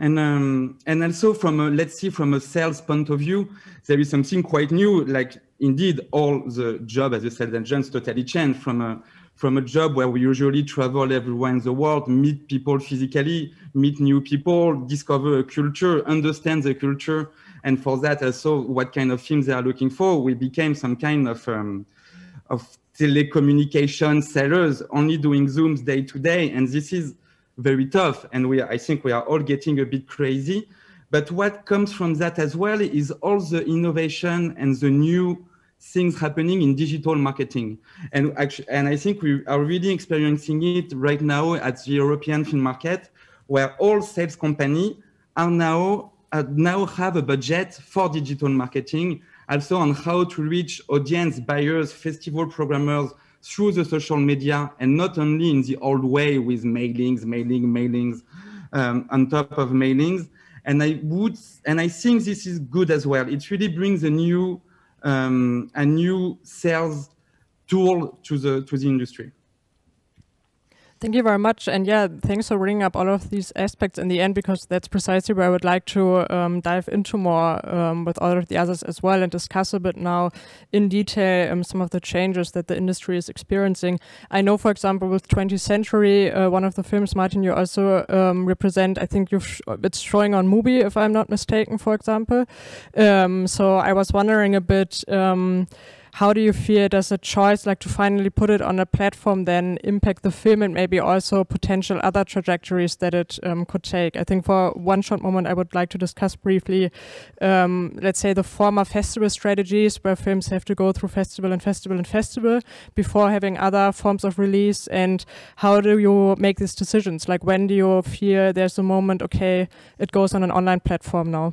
And, um, and also from a, let's see, from a sales point of view, there is something quite new, like indeed all the job as a sales agent totally changed from a, from a job where we usually travel everywhere in the world, meet people physically, meet new people, discover a culture, understand the culture. And for that, also what kind of films they are looking for, we became some kind of, um, of telecommunication sellers, only doing Zooms day to day. And this is very tough. And we, I think we are all getting a bit crazy. But what comes from that as well is all the innovation and the new things happening in digital marketing. And actually, and I think we are really experiencing it right now at the European film market, where all sales companies are now uh, now have a budget for digital marketing, also on how to reach audience, buyers, festival programmers through the social media, and not only in the old way with mailings, mailing, mailings, um, on top of mailings. And I would, and I think this is good as well. It really brings a new um, a new sales tool to the to the industry. Thank you very much. And yeah, thanks for bringing up all of these aspects in the end, because that's precisely where I would like to um, dive into more um, with all of the others as well and discuss a bit now in detail um, some of the changes that the industry is experiencing. I know, for example, with 20th Century, uh, one of the films, Martin, you also um, represent, I think you've sh it's showing on Mubi, if I'm not mistaken, for example. Um, so I was wondering a bit um, how do you feel does a choice like to finally put it on a platform then impact the film and maybe also potential other trajectories that it um, could take? I think for one short moment, I would like to discuss briefly, um, let's say the former festival strategies where films have to go through festival and festival and festival before having other forms of release and how do you make these decisions? Like when do you feel there's a moment, okay, it goes on an online platform now?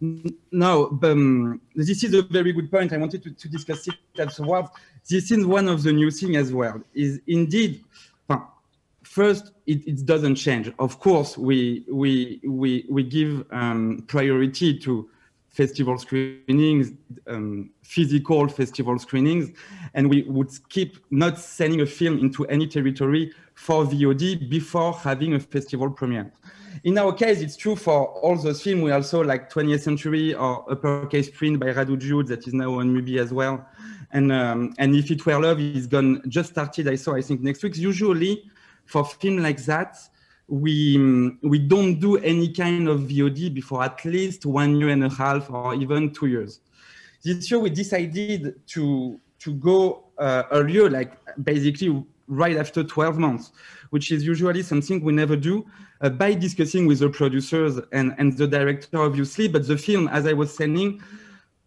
No, um, this is a very good point. I wanted to, to discuss it afterwards. This is one of the new things as well. Is indeed, first it, it, doesn't change. Of course, we we we we give um, priority to festival screenings, um, physical festival screenings, and we would keep not sending a film into any territory for VOD before having a festival premiere in our case, it's true for all those films. We also like 20th Century or Uppercase Print by Radu Jude that is now on Mubi as well. And um, and If It Were Love is gone, just started, I saw, I think next week. Usually for film like that, we we don't do any kind of VOD before at least one year and a half or even two years. This year we decided to to go uh, earlier, like basically right after 12 months, which is usually something we never do uh, by discussing with the producers and, and the director, obviously. But the film, as I was saying,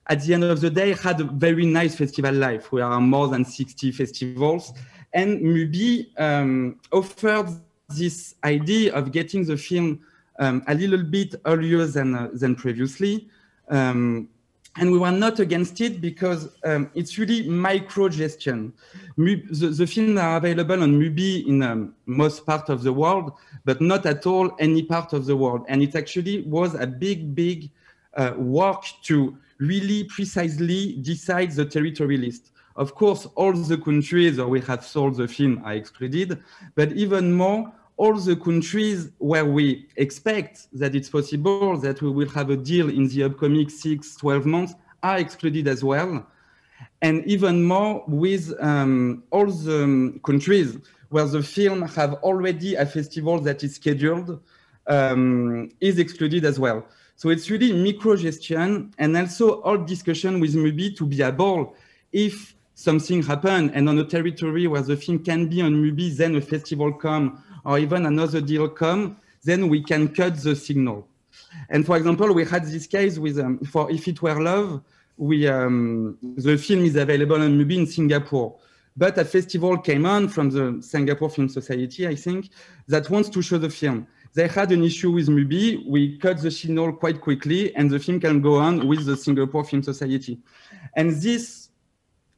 at the end of the day, had a very nice festival life. We are more than 60 festivals. And Mubi um, offered this idea of getting the film um, a little bit earlier than, uh, than previously. Um, and we were not against it because um, it's really micro gestion. The, the, films are available on Mubi in um, most part of the world, but not at all any part of the world. And it actually was a big, big uh, work to really precisely decide the territory list. Of course, all the countries where we have sold the film are excluded, but even more, all the countries where we expect that it's possible that we will have a deal in the upcoming six, 12 months are excluded as well. And even more with um, all the um, countries where the film have already a festival that is scheduled um, is excluded as well. So it's really micro gestion and also all discussion with Mubi to be able, if something happen and on a territory where the film can be on Mubi, then a festival come or even another deal come, then we can cut the signal. And for example, we had this case with um, for If It Were Love, we um, the film is available on Mubi in Singapore, but a festival came on from the Singapore Film Society, I think, that wants to show the film. They had an issue with Mubi. We cut the signal quite quickly, and the film can go on with the Singapore Film Society. And this,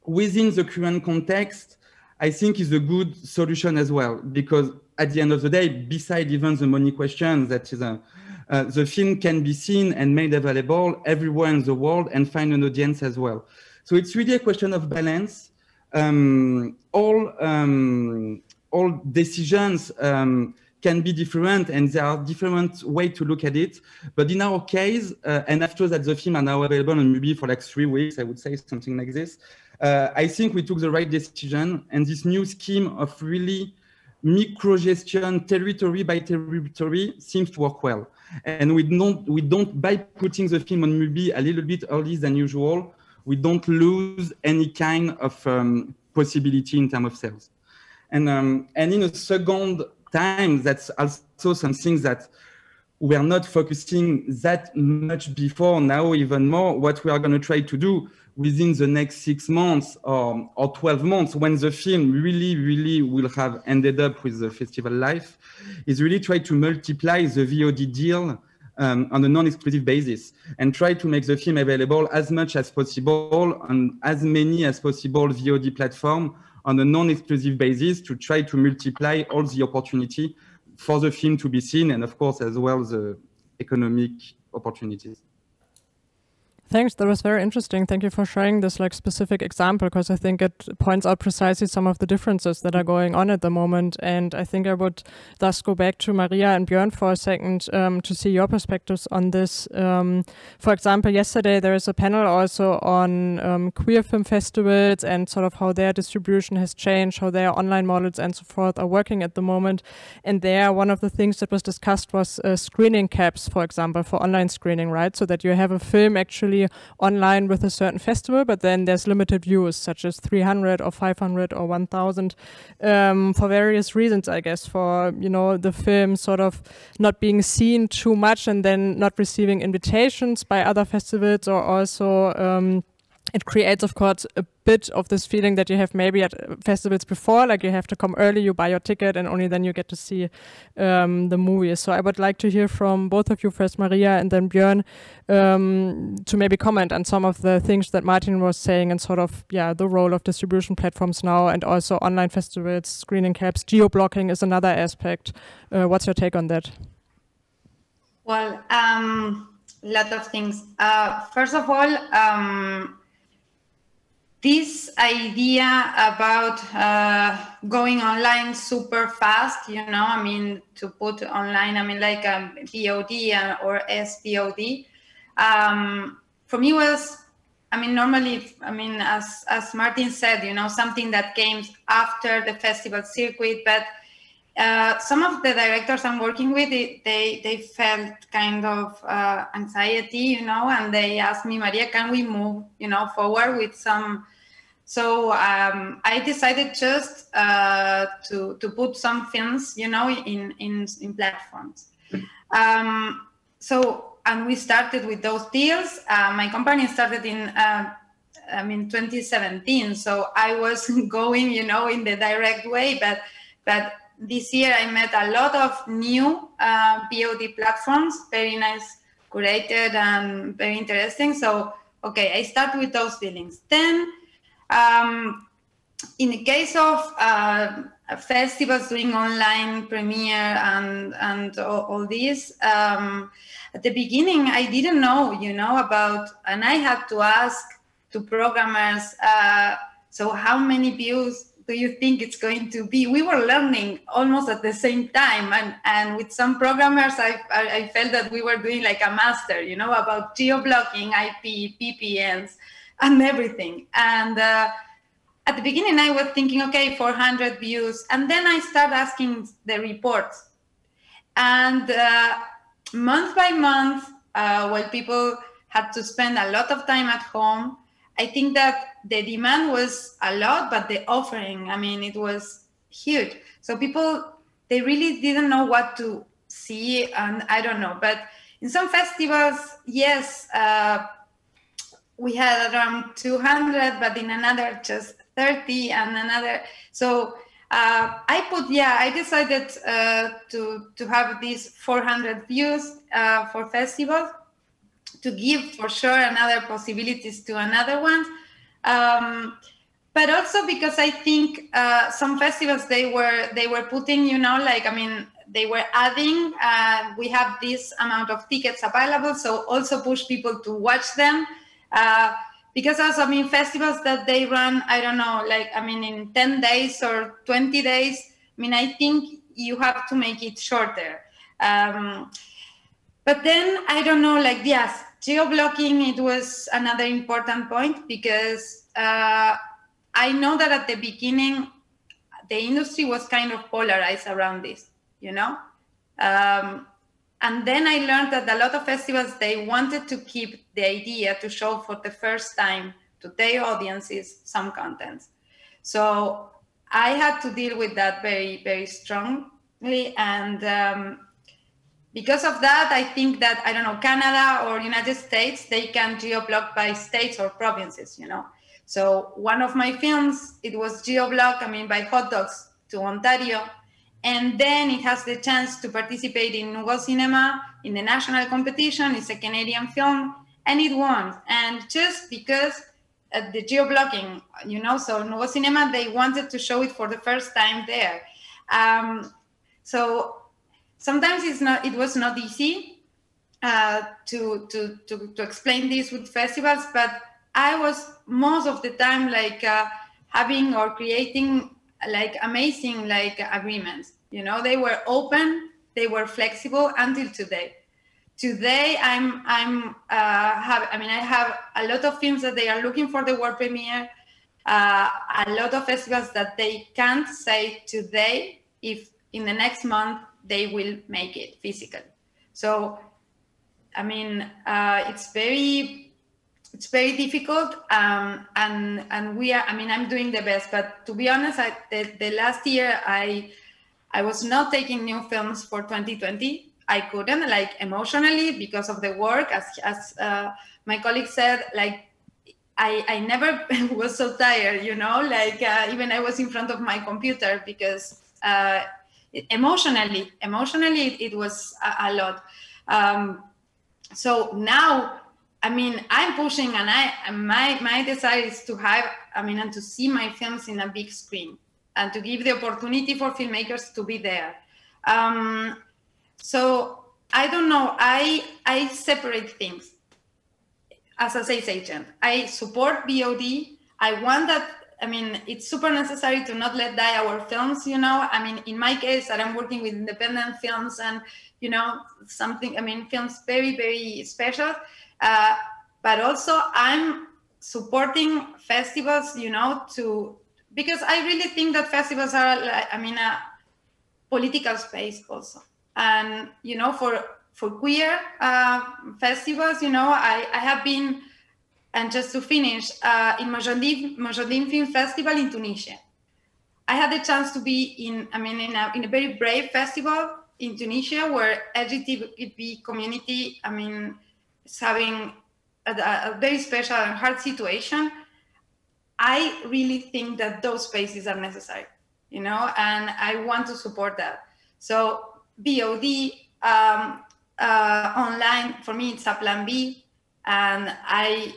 within the current context, I think is a good solution as well, because at the end of the day, beside even the money question, that is a, uh, the film can be seen and made available everywhere in the world and find an audience as well. So it's really a question of balance. Um, all um, all decisions um, can be different and there are different ways to look at it. But in our case, uh, and after that the film are now available on Mubi for like three weeks, I would say something like this. Uh, I think we took the right decision and this new scheme of really micro-gestion territory by territory seems to work well. And we don't, we don't, by putting the film on Mubi a little bit earlier than usual, we don't lose any kind of um, possibility in terms of sales. And, um, and in a second time, that's also something that we are not focusing that much before now even more what we are going to try to do within the next six months or, or 12 months when the film really really will have ended up with the festival life is really try to multiply the vod deal um, on a non-exclusive basis and try to make the film available as much as possible on as many as possible vod platform on a non-exclusive basis to try to multiply all the opportunity for the film to be seen and of course as well the economic opportunities. Thanks. That was very interesting. Thank you for sharing this like specific example because I think it points out precisely some of the differences that are going on at the moment. And I think I would thus go back to Maria and Björn for a second um, to see your perspectives on this. Um, for example, yesterday there is a panel also on um, queer film festivals and sort of how their distribution has changed, how their online models and so forth are working at the moment. And there, one of the things that was discussed was uh, screening caps, for example, for online screening, right? So that you have a film actually online with a certain festival, but then there's limited views, such as 300 or 500 or 1,000, um, for various reasons, I guess, for you know the film sort of not being seen too much and then not receiving invitations by other festivals, or also um, it creates, of course, a bit of this feeling that you have maybe at festivals before, like you have to come early, you buy your ticket, and only then you get to see um, the movie. So I would like to hear from both of you first, Maria, and then Björn, um, to maybe comment on some of the things that Martin was saying and sort of, yeah, the role of distribution platforms now, and also online festivals, screening caps, geo blocking is another aspect. Uh, what's your take on that? Well, um, a lot of things. Uh, first of all, um, this idea about uh, going online super fast, you know, I mean, to put online, I mean, like a um, VOD or SVOD, um, for me was, I mean, normally, I mean, as, as Martin said, you know, something that came after the festival circuit, but uh, some of the directors I'm working with, they, they felt kind of uh, anxiety, you know, and they asked me, Maria, can we move, you know, forward with some so um, I decided just uh, to to put some films, you know, in in, in platforms. Um, so and we started with those deals. Uh, my company started in. Uh, I mean, 2017. So I was going, you know, in the direct way, but but this year I met a lot of new uh, VOD platforms, very nice, curated, and very interesting. So okay, I start with those feelings. Then um, in the case of uh, festivals doing online premiere and and all, all this, um, at the beginning I didn't know, you know, about, and I had to ask to programmers. Uh, so how many views do you think it's going to be? We were learning almost at the same time, and and with some programmers, I I, I felt that we were doing like a master, you know, about geo blocking, IP, VPNs and everything. And uh, at the beginning, I was thinking, okay, 400 views. And then I started asking the reports. And uh, month by month, uh, while people had to spend a lot of time at home, I think that the demand was a lot, but the offering, I mean, it was huge. So people, they really didn't know what to see. And I don't know. But in some festivals, yes, uh, we had around 200, but in another just 30 and another. So uh, I put, yeah, I decided uh, to, to have these 400 views uh, for festival to give for sure another possibilities to another one. Um, but also because I think uh, some festivals they were they were putting you know like I mean they were adding uh, we have this amount of tickets available so also push people to watch them uh, because also, I mean, festivals that they run, I don't know, like, I mean, in 10 days or 20 days, I mean, I think you have to make it shorter. Um, but then, I don't know, like, yes, geo-blocking, it was another important point because uh, I know that at the beginning, the industry was kind of polarized around this, you know? Um, and then I learned that a lot of festivals, they wanted to keep the idea to show for the first time to their audiences some content. So I had to deal with that very, very strongly. And um, because of that, I think that, I don't know, Canada or United States, they can geo-block by states or provinces, you know. So one of my films, it was geo-block, I mean, by hot dogs to Ontario and then it has the chance to participate in Nouveau Cinema in the national competition. It's a Canadian film, and it won. And just because the geo-blocking, you know, so Nouveau Cinema, they wanted to show it for the first time there. Um, so sometimes it's not, it was not easy. uh, to, to, to, to explain this with festivals, but I was most of the time like uh, having or creating like amazing like agreements. You know, they were open, they were flexible until today. Today, I'm I'm uh, have I mean I have a lot of films that they are looking for the world premiere. Uh, a lot of festivals that they can't say today if in the next month they will make it physically. So, I mean, uh, it's very it's very difficult um, and and we are i mean i'm doing the best but to be honest I, the, the last year i i was not taking new films for 2020 i couldn't like emotionally because of the work as as uh, my colleague said like I, I never was so tired, you know, like uh, even I was in front of my computer because uh, emotionally, emotionally, it, it was a, a lot. Um, so now I mean, I'm pushing, and I my my desire is to have, I mean, and to see my films in a big screen, and to give the opportunity for filmmakers to be there. Um, so I don't know. I I separate things. As a sales agent, I support VOD. I want that. I mean, it's super necessary to not let die our films. You know, I mean, in my case, that I'm working with independent films and you know something. I mean, films very very special uh, but also I'm supporting festivals, you know, to because I really think that festivals are, I mean, a political space also. And you know, for for queer uh, festivals, you know, I, I have been, and just to finish, uh, in Mawjoudin Film Festival in Tunisia. I had the chance to be in, I mean, in a, in a very brave festival in Tunisia where LGBT community, I mean, is having a, a very special and hard situation, I really think that those spaces are necessary, you know, and I want to support that. So VOD um, uh, online for me it's a plan B, and I,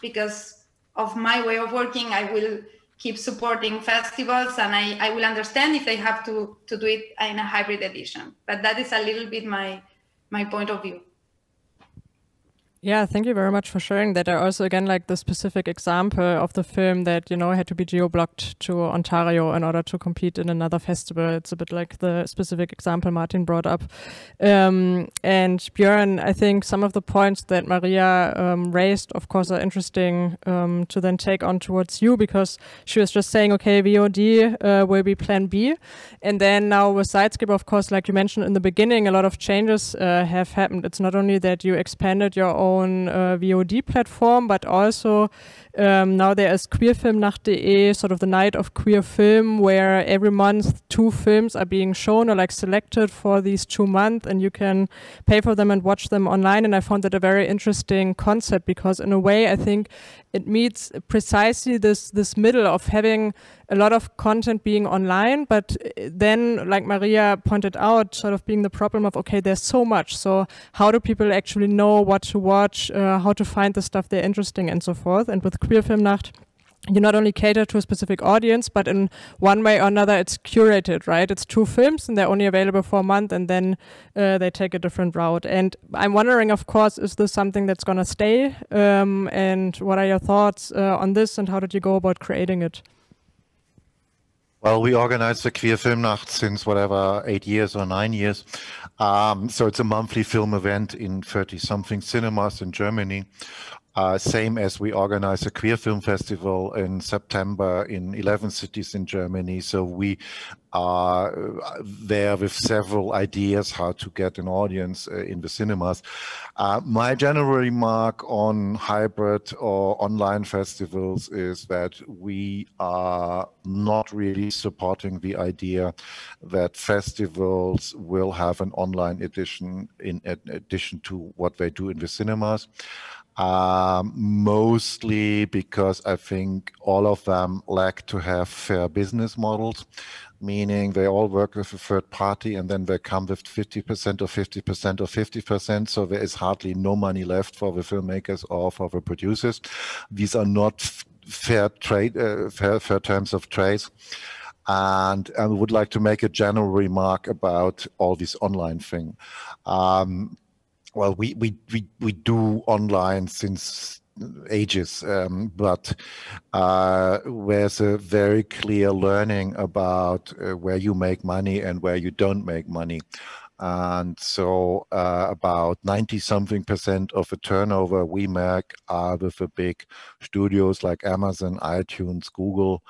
because of my way of working, I will keep supporting festivals, and I, I will understand if they have to to do it in a hybrid edition. But that is a little bit my my point of view. Yeah, thank you very much for sharing that. I also again like the specific example of the film that you know had to be geo-blocked to Ontario in order to compete in another festival. It's a bit like the specific example Martin brought up. Um, and Björn, I think some of the points that Maria um, raised, of course, are interesting um, to then take on towards you because she was just saying, okay, VOD uh, will be Plan B, and then now with Sideskip, of course, like you mentioned in the beginning, a lot of changes uh, have happened. It's not only that you expanded your own own uh, VOD platform, but also um, now there is queerfilmnacht.de, sort of the night of queer film, where every month two films are being shown or like selected for these two months, and you can pay for them and watch them online. And I found that a very interesting concept because, in a way, I think it meets precisely this this middle of having a lot of content being online, but then, like Maria pointed out, sort of being the problem of okay, there's so much. So how do people actually know what to watch, uh, how to find the stuff they're interesting, and so forth? And with Queerfilmnacht, you not only cater to a specific audience, but in one way or another, it's curated, right? It's two films and they're only available for a month and then uh, they take a different route. And I'm wondering, of course, is this something that's going to stay? Um, and what are your thoughts uh, on this and how did you go about creating it? Well, we organize the Queer Film Nacht since whatever, eight years or nine years. Um, so it's a monthly film event in 30 something cinemas in Germany. Uh, same as we organize a queer film festival in September in 11 cities in Germany. So we are there with several ideas how to get an audience uh, in the cinemas. Uh, my general remark on hybrid or online festivals is that we are not really supporting the idea that festivals will have an online edition in addition to what they do in the cinemas. Um, mostly because I think all of them lack to have fair business models, meaning they all work with a third party and then they come with 50% or 50% or 50%. So there is hardly no money left for the filmmakers or for the producers. These are not fair trade, uh, fair, fair terms of trade. And I would like to make a general remark about all this online thing. Um, well, we, we, we, we do online since ages, um, but uh, there's a very clear learning about uh, where you make money and where you don't make money. And so uh, about 90 something percent of the turnover we make are with the big studios like Amazon, iTunes, Google,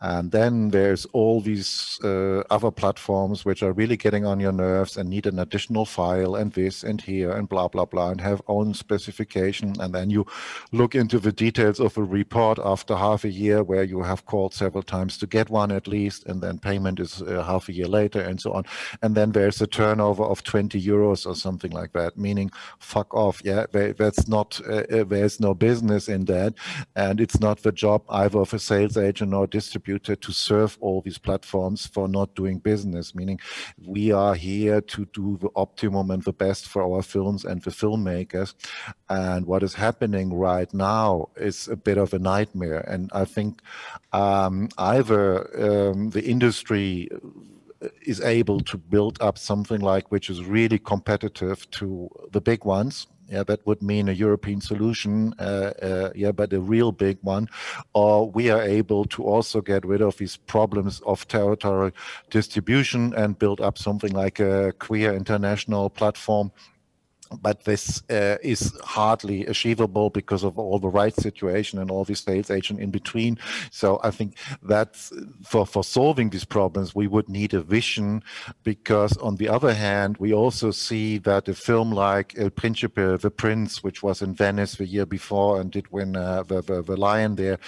and then there's all these uh, other platforms which are really getting on your nerves and need an additional file and this and here and blah, blah, blah, and have own specification. And then you look into the details of a report after half a year where you have called several times to get one at least, and then payment is uh, half a year later and so on. And then there's a turnover of 20 euros or something like that, meaning fuck off. Yeah, that's not, uh, uh, there's no business in that. And it's not the job either of a sales agent or distributor distributor to serve all these platforms for not doing business, meaning we are here to do the optimum and the best for our films and the filmmakers. And what is happening right now is a bit of a nightmare. And I think um, either um, the industry is able to build up something like which is really competitive to the big ones yeah, that would mean a European solution, uh, uh, yeah, but a real big one. Or we are able to also get rid of these problems of territorial distribution and build up something like a queer international platform but this uh, is hardly achievable because of all the rights situation and all the sales agent in between. So I think that for, for solving these problems, we would need a vision because on the other hand, we also see that a film like El Principe, The Prince, which was in Venice the year before and did win uh, the, the, the, Lion there,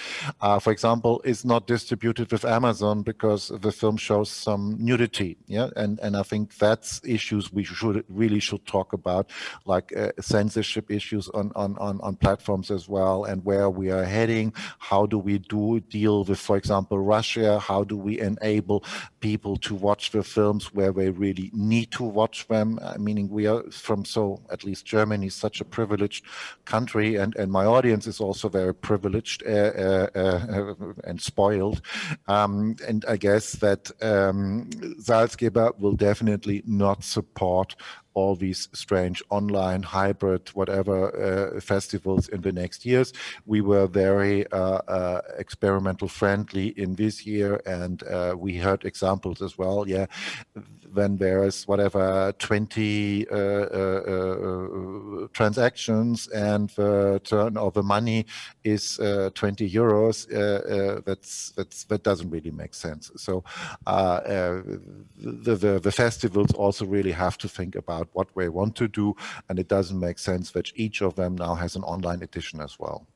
uh, for example, is not distributed with Amazon because the film shows some nudity. Yeah, and, and I think that's issues we should really should talk about like uh, censorship issues on, on, on, on platforms as well and where we are heading. How do we do deal with, for example, Russia? How do we enable people to watch the films where they really need to watch them? Uh, meaning we are from so, at least Germany, is such a privileged country and, and my audience is also very privileged uh, uh, uh and spoiled. Um, and I guess that um, Salzgeber will definitely not support all these strange online hybrid whatever uh, festivals in the next years. We were very uh, uh, experimental friendly in this year and uh, we heard examples as well. Yeah, when there's whatever 20 uh, transactions and the turn of the money is 20 euros, that's, that's, that doesn't really make sense. So the, the, the festivals also really have to think about what we want to do, and it doesn't make sense that each of them now has an online edition as well.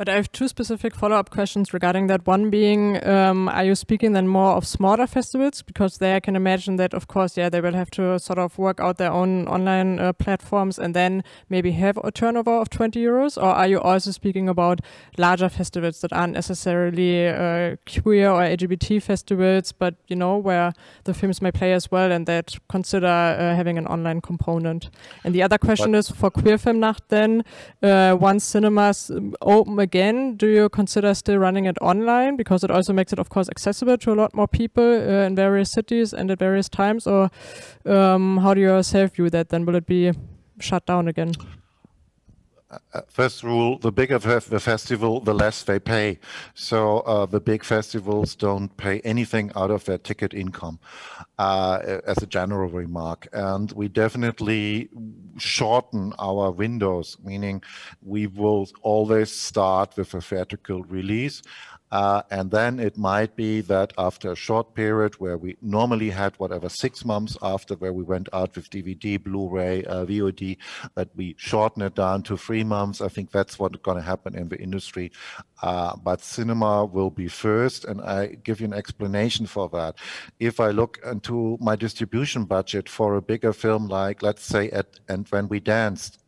But I have two specific follow-up questions regarding that. One being, um, are you speaking then more of smaller festivals? Because there I can imagine that, of course, yeah, they will have to sort of work out their own online uh, platforms and then maybe have a turnover of 20 euros. Or are you also speaking about larger festivals that aren't necessarily uh, queer or LGBT festivals, but, you know, where the films may play as well and that consider uh, having an online component? And the other question is for Queerfilmnacht then, uh, once cinemas um, open again, do you consider still running it online because it also makes it, of course, accessible to a lot more people uh, in various cities and at various times? Or um, how do you yourself view that? Then will it be shut down again? Uh, first rule, the bigger the festival, the less they pay. So uh, the big festivals don't pay anything out of their ticket income uh, as a general remark. And we definitely shorten our windows, meaning we will always start with a theatrical release. Uh, and then it might be that after a short period where we normally had whatever six months after where we went out with DVD, Blu-ray, uh, VOD, that we shorten it down to three months. I think that's what's going to happen in the industry. Uh, but cinema will be first, and I give you an explanation for that. If I look into my distribution budget for a bigger film like, let's say, at And Then We Danced,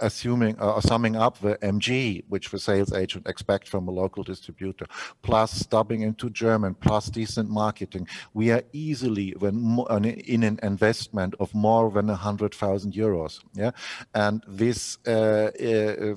assuming uh, or summing up the MG, which the sales agent expect from a local distributor, plus dubbing into German, plus decent marketing, we are easily when in an investment of more than hundred thousand euros. Yeah, and this uh, uh,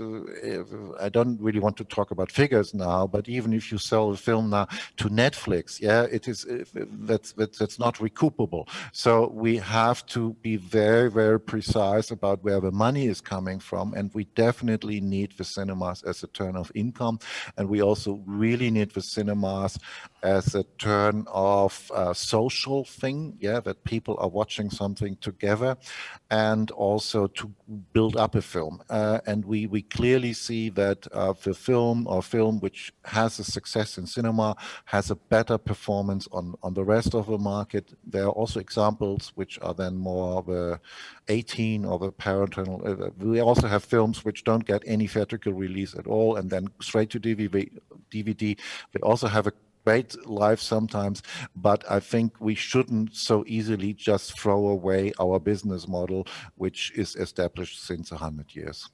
uh, I don't really want to talk about figures now, but even if you sell a film now to Netflix, yeah, it is uh, that's that's, that's not recoupable. So we have to be very very precise about where the money is coming from, and we definitely need the cinemas as a turn of income, and we also really need the cinemas as a turn of social thing, yeah, that people are watching something together, and also to build up a film. Uh, and we we clearly see that uh, the film or film which has a success in cinema has a better performance on on the rest of the market. There are also examples which are then more the 18 or the parental. Uh, we also have films which don't get any theatrical release at all, and then straight to DVD. DVD. They also have a great life sometimes, but I think we shouldn't so easily just throw away our business model, which is established since 100 years.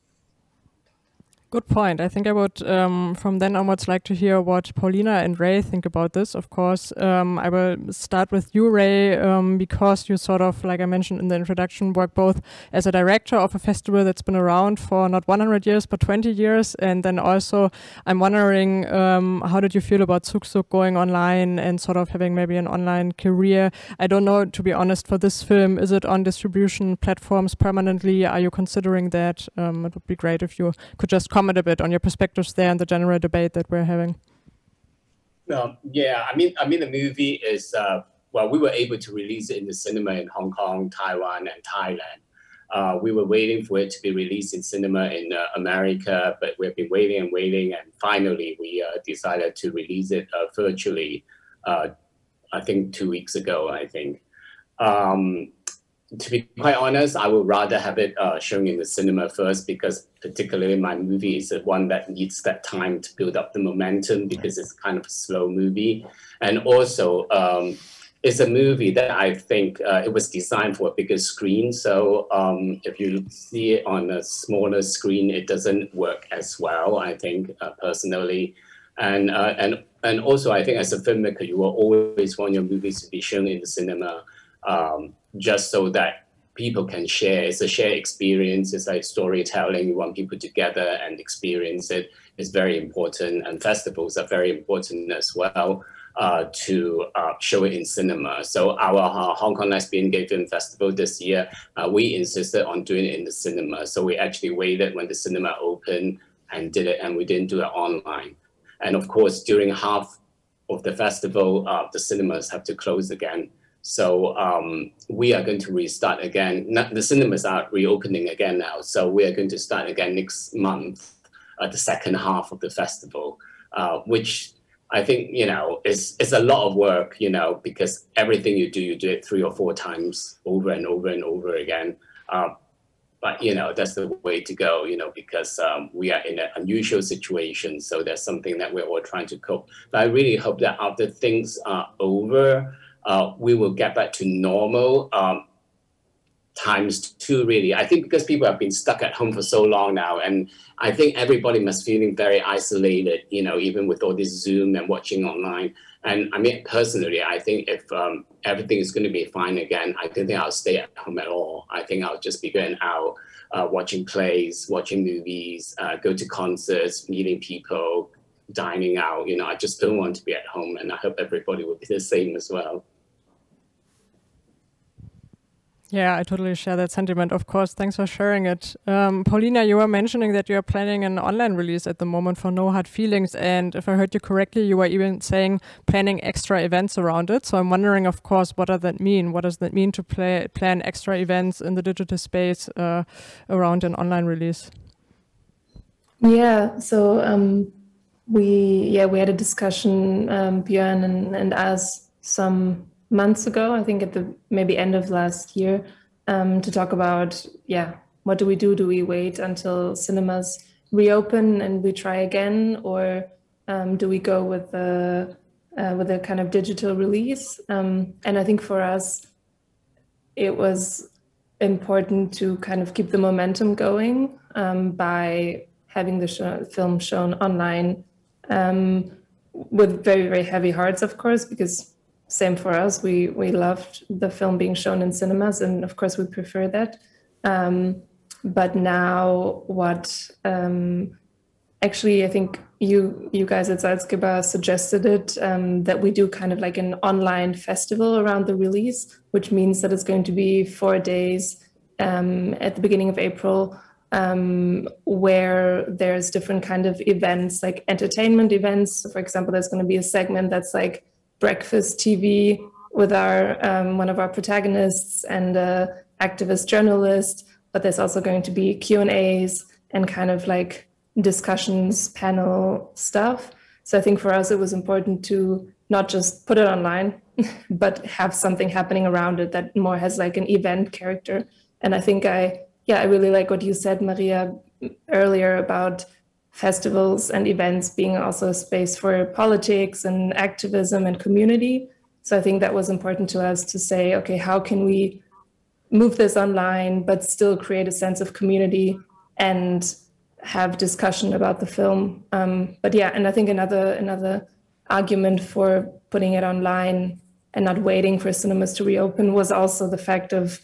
Good point. I think I would, um, from then onwards, like to hear what Paulina and Ray think about this. Of course, um, I will start with you, Ray, um, because you sort of, like I mentioned in the introduction, work both as a director of a festival that's been around for not 100 years, but 20 years. And then also, I'm wondering, um, how did you feel about Suk Suk going online and sort of having maybe an online career? I don't know, to be honest, for this film, is it on distribution platforms permanently? Are you considering that? Um, it would be great if you could just comment a bit on your perspectives there and the general debate that we're having. Um, yeah, I mean, I mean, the movie is uh, well, we were able to release it in the cinema in Hong Kong, Taiwan, and Thailand. Uh, we were waiting for it to be released in cinema in uh, America, but we've been waiting and waiting, and finally we uh, decided to release it uh, virtually. Uh, I think two weeks ago. I think. Um, to be quite honest, I would rather have it uh, shown in the cinema first because particularly my movie is the one that needs that time to build up the momentum because it's kind of a slow movie. And also, um, it's a movie that I think uh, it was designed for a bigger screen. So um, if you see it on a smaller screen, it doesn't work as well, I think, uh, personally. And, uh, and, and also, I think as a filmmaker, you will always want your movies to be shown in the cinema um, just so that people can share. It's a shared experience. It's like storytelling. You want people together and experience it. It's very important, and festivals are very important as well. Uh, to uh, show it in cinema. So our uh, Hong Kong Lesbian Gay Film Festival this year, uh, we insisted on doing it in the cinema. So we actually waited when the cinema opened and did it, and we didn't do it online. And of course, during half of the festival, uh, the cinemas have to close again. So um, we are going to restart again. The cinemas are reopening again now. So we are going to start again next month, uh, the second half of the festival, uh, which I think, you know, is, is a lot of work, you know, because everything you do, you do it three or four times over and over and over again. Uh, but, you know, that's the way to go, you know, because um, we are in an unusual situation. So that's something that we're all trying to cope. But I really hope that after things are over, uh, we will get back to normal um, times two, really. I think because people have been stuck at home for so long now, and I think everybody must feeling very isolated, you know, even with all this Zoom and watching online. And I mean, personally, I think if um, everything is going to be fine again, I don't think I'll stay at home at all. I think I'll just be going out, uh, watching plays, watching movies, uh, go to concerts, meeting people, dining out. You know, I just don't want to be at home, and I hope everybody will be the same as well. Yeah, I totally share that sentiment. Of course, thanks for sharing it. Um, Paulina, you were mentioning that you are planning an online release at the moment for No Hard Feelings, and if I heard you correctly, you were even saying planning extra events around it. So I'm wondering, of course, what does that mean? What does that mean to play, plan extra events in the digital space uh, around an online release? Yeah, so um, we yeah we had a discussion um, Björn and, and us some months ago I think at the maybe end of last year um, to talk about yeah what do we do? Do we wait until cinemas reopen and we try again? Or um, do we go with a uh, with a kind of digital release? Um, and I think for us it was important to kind of keep the momentum going um, by having the film shown online um, with very very heavy hearts, of course, because same for us. We we loved the film being shown in cinemas, and of course we prefer that. Um, but now, what um, actually, I think you you guys at Salzgeber suggested it um, that we do kind of like an online festival around the release, which means that it's going to be four days um, at the beginning of April, um, where there's different kind of events, like entertainment events. For example, there's going to be a segment that's like breakfast TV with our um, one of our protagonists and a activist journalist. But there's also going to be Q and A's and kind of like discussions, panel stuff. So I think for us it was important to not just put it online, but have something happening around it that more has like an event character. And I think I, yeah, I really like what you said, Maria, earlier about festivals and events being also a space for politics and activism and community. So I think that was important to us to say, okay, how can we move this online, but still create a sense of community and have discussion about the film. Um, but yeah, and I think another another argument for putting it online and not waiting for cinemas to reopen was also the fact of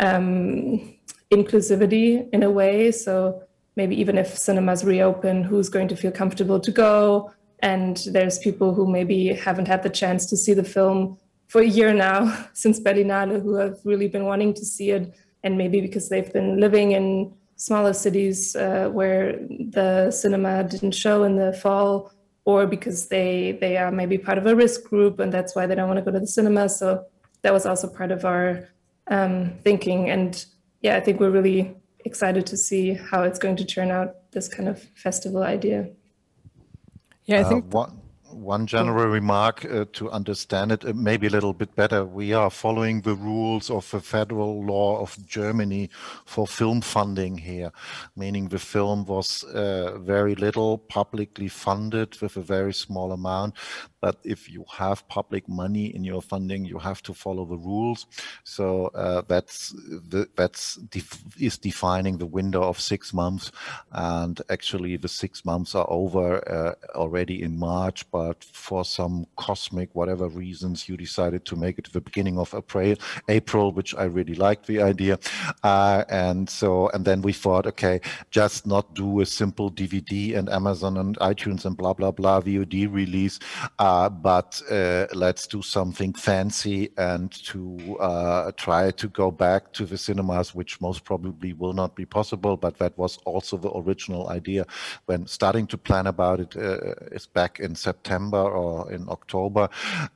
um, inclusivity in a way. So maybe even if cinemas reopen, who's going to feel comfortable to go? And there's people who maybe haven't had the chance to see the film for a year now since Berlinale who have really been wanting to see it. And maybe because they've been living in smaller cities uh, where the cinema didn't show in the fall or because they they are maybe part of a risk group and that's why they don't want to go to the cinema so that was also part of our um, thinking and yeah i think we're really excited to see how it's going to turn out this kind of festival idea. Yeah i think uh, what one general remark uh, to understand it uh, maybe a little bit better. We are following the rules of the federal law of Germany for film funding here, meaning the film was uh, very little publicly funded with a very small amount. But if you have public money in your funding, you have to follow the rules. So uh, that's the, that's def is defining the window of six months, and actually the six months are over uh, already in March. But for some cosmic whatever reasons, you decided to make it the beginning of April, April, which I really liked the idea. Uh, and so and then we thought, okay, just not do a simple DVD and Amazon and iTunes and blah blah blah VOD release. Uh, but uh, let's do something fancy and to uh, try to go back to the cinemas, which most probably will not be possible. But that was also the original idea when starting to plan about it uh, is back in September or in October.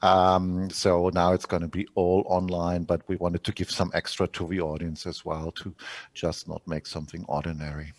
Um, so now it's going to be all online, but we wanted to give some extra to the audience as well to just not make something ordinary.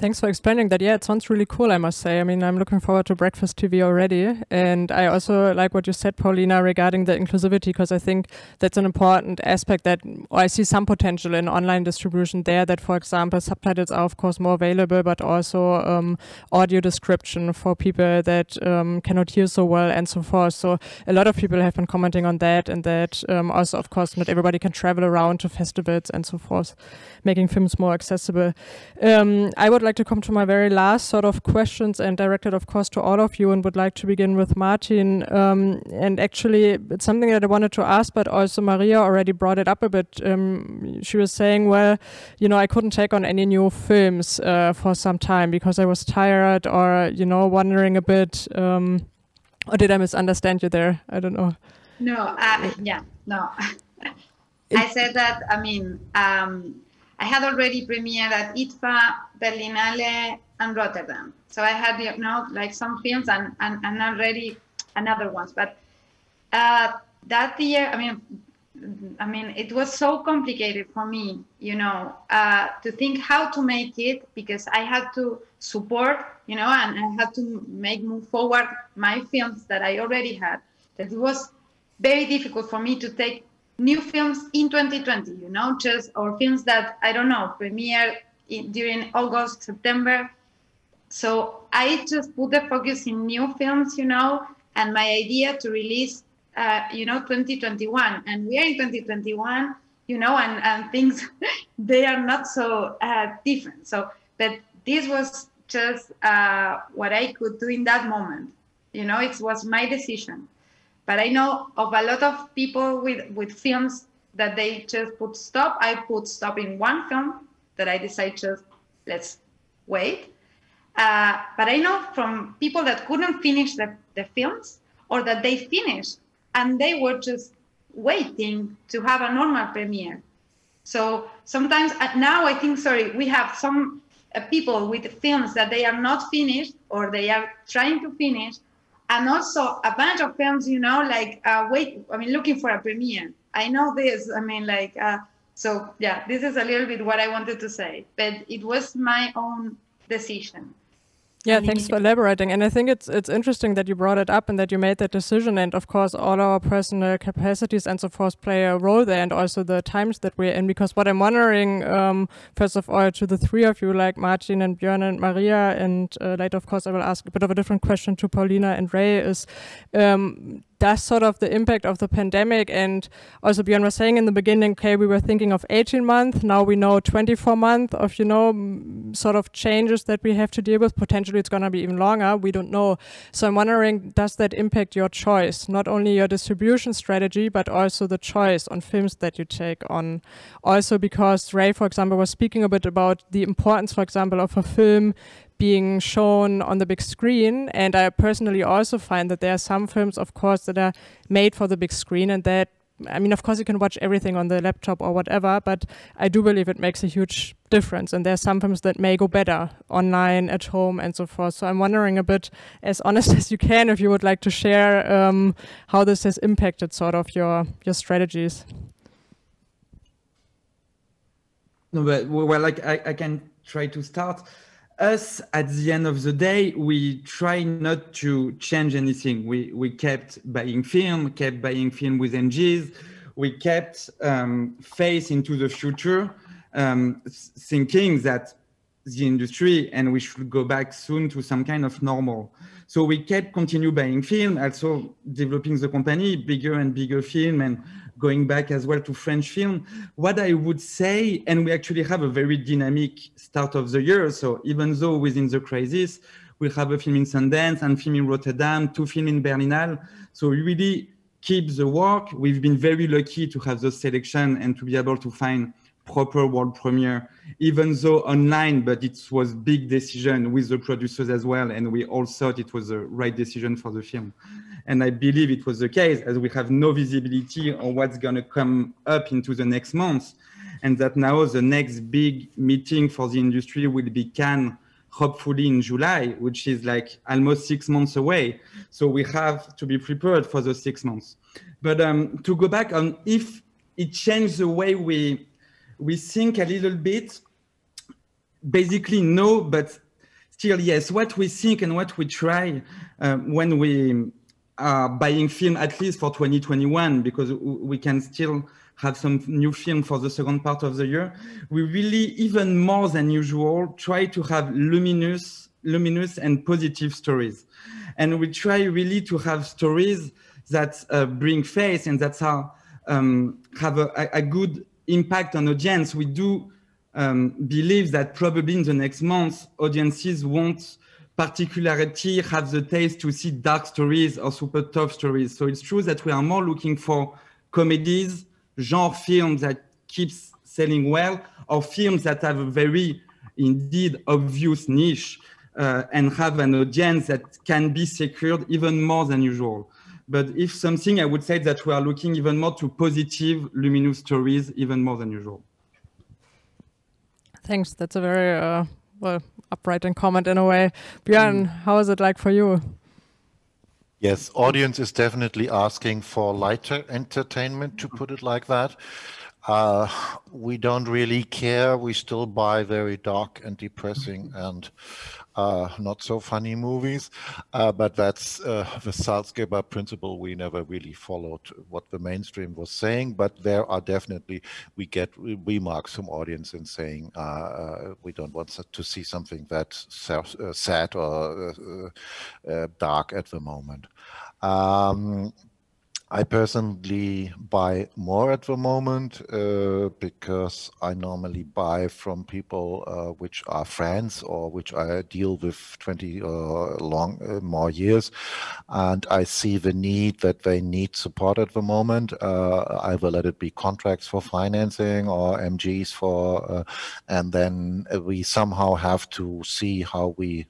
Thanks for explaining that. Yeah, it sounds really cool, I must say. I mean, I'm looking forward to Breakfast TV already. And I also like what you said, Paulina, regarding the inclusivity, because I think that's an important aspect that I see some potential in online distribution there. That, for example, subtitles are, of course, more available, but also um, audio description for people that um, cannot hear so well and so forth. So a lot of people have been commenting on that, and that um, also, of course, not everybody can travel around to festivals and so forth, making films more accessible. Um, I would like like to come to my very last sort of questions and directed, of course, to all of you and would like to begin with Martin. Um, and actually, it's something that I wanted to ask, but also Maria already brought it up a bit. Um, she was saying, well, you know, I couldn't take on any new films uh, for some time because I was tired or, you know, wondering a bit. Um, or did I misunderstand you there? I don't know. No, uh, yeah, no. I said that, I mean, um, I had already premiered at IDFA, Berlinale, and Rotterdam. So I had, you know, like some films and, and, and already another ones. But uh, that year, I mean, I mean, it was so complicated for me, you know, uh, to think how to make it because I had to support, you know, and I had to make move forward my films that I already had. That it was very difficult for me to take new films in 2020, you know, just or films that I don't know premiere in, during August, September. So I just put the focus in new films, you know, and my idea to release, uh, you know, 2021, and we are in 2021, you know, and and things they are not so uh, different. So, but this was just uh, what I could do in that moment. You know, it was my decision. But I know of a lot of people with, with films that they just put stop. I put stop in one film that I decided just let's wait. Uh, but I know from people that couldn't finish the, the films or that they finished and they were just waiting to have a normal premiere. So sometimes uh, now I think, sorry, we have some uh, people with films that they are not finished or they are trying to finish. And also a bunch of films, you know, like uh, wait, I mean, looking for a premiere. I know this. I mean, like, uh, so yeah, this is a little bit what I wanted to say, but it was my own decision. Yeah, thanks for elaborating. And I think it's it's interesting that you brought it up and that you made that decision. And of course, all our personal capacities and so forth play a role there, and also the times that we're in. Because what I'm wondering, um, first of all, to the three of you, like Martin and Björn and Maria, and uh, later, of course, I will ask a bit of a different question to Paulina and Ray. Is um, does sort of the impact of the pandemic and also Björn was saying in the beginning, okay, we were thinking of 18 months. Now we know 24 months of, you know, sort of changes that we have to deal with. Potentially it's going to be even longer. We don't know. So I'm wondering, does that impact your choice? Not only your distribution strategy, but also the choice on films that you take on. Also because Ray, for example, was speaking a bit about the importance, for example, of a film being shown on the big screen. And I personally also find that there are some films, of course, that are made for the big screen and that I mean, of course, you can watch everything on the laptop or whatever, but I do believe it makes a huge difference. And there are some films that may go better online, at home, and so forth. So I'm wondering a bit, as honest as you can, if you would like to share um, how this has impacted sort of your your strategies. No, but well, like I, I can try to start us at the end of the day we try not to change anything. We we kept buying film kept buying film with MGs we kept um, faith into the future um, thinking that the industry and we should go back soon to some kind of normal. So we kept continue buying film also developing the company bigger and bigger film and going back as well to French film. What I would say, and we actually have a very dynamic start of the year. So even though within the crisis, we have a film in Sundance and film in Rotterdam, two film in Berlinale. So we really keep the work. We've been very lucky to have the selection and to be able to find proper world premiere, even though online, but it was big decision with the producers as well. And we all thought it was the right decision for the film. And I believe it was the case as we have no visibility on what's going to come up into the next months. And that now the next big meeting for the industry will be Cannes, hopefully in July, which is like almost six months away. So we have to be prepared for those six months. But um, to go back on if it changed the way we we think a little bit, basically no, but still yes. What we think and what we try um, when we buying film at least for 2021 because we can still have some new film for the second part of the year. We really, even more than usual, try to have luminous, luminous and positive stories. And we try really to have stories that uh, bring faith and that are, um, have a, a, good impact on audience. We do um, believe that probably in the next months, audiences won't particularity have the taste to see dark stories or super tough stories. So it's true that we are more looking for comedies, genre films that keeps selling well, or films that have a very indeed obvious niche uh, and have an audience that can be secured even more than usual. But if something, I would say that we are looking even more to positive, luminous stories, even more than usual. Thanks. That's a very uh, well upright and comment in a way. Björn, mm. how is it like for you? Yes, audience is definitely asking for lighter entertainment, to put it like that. Uh, we don't really care. We still buy very dark and depressing and not so funny movies. Uh, but that's uh, the Salzgeber principle. We never really followed what the mainstream was saying. But there are definitely, we get remarks from audience in saying uh, uh, we don't want to see something that's uh, sad or dark at the moment. Um, I personally buy more at the moment uh, because I normally buy from people uh, which are friends or which I deal with 20 or long uh, more years, and I see the need that they need support at the moment. Uh, either let it be contracts for financing or MGs for, uh, and then we somehow have to see how we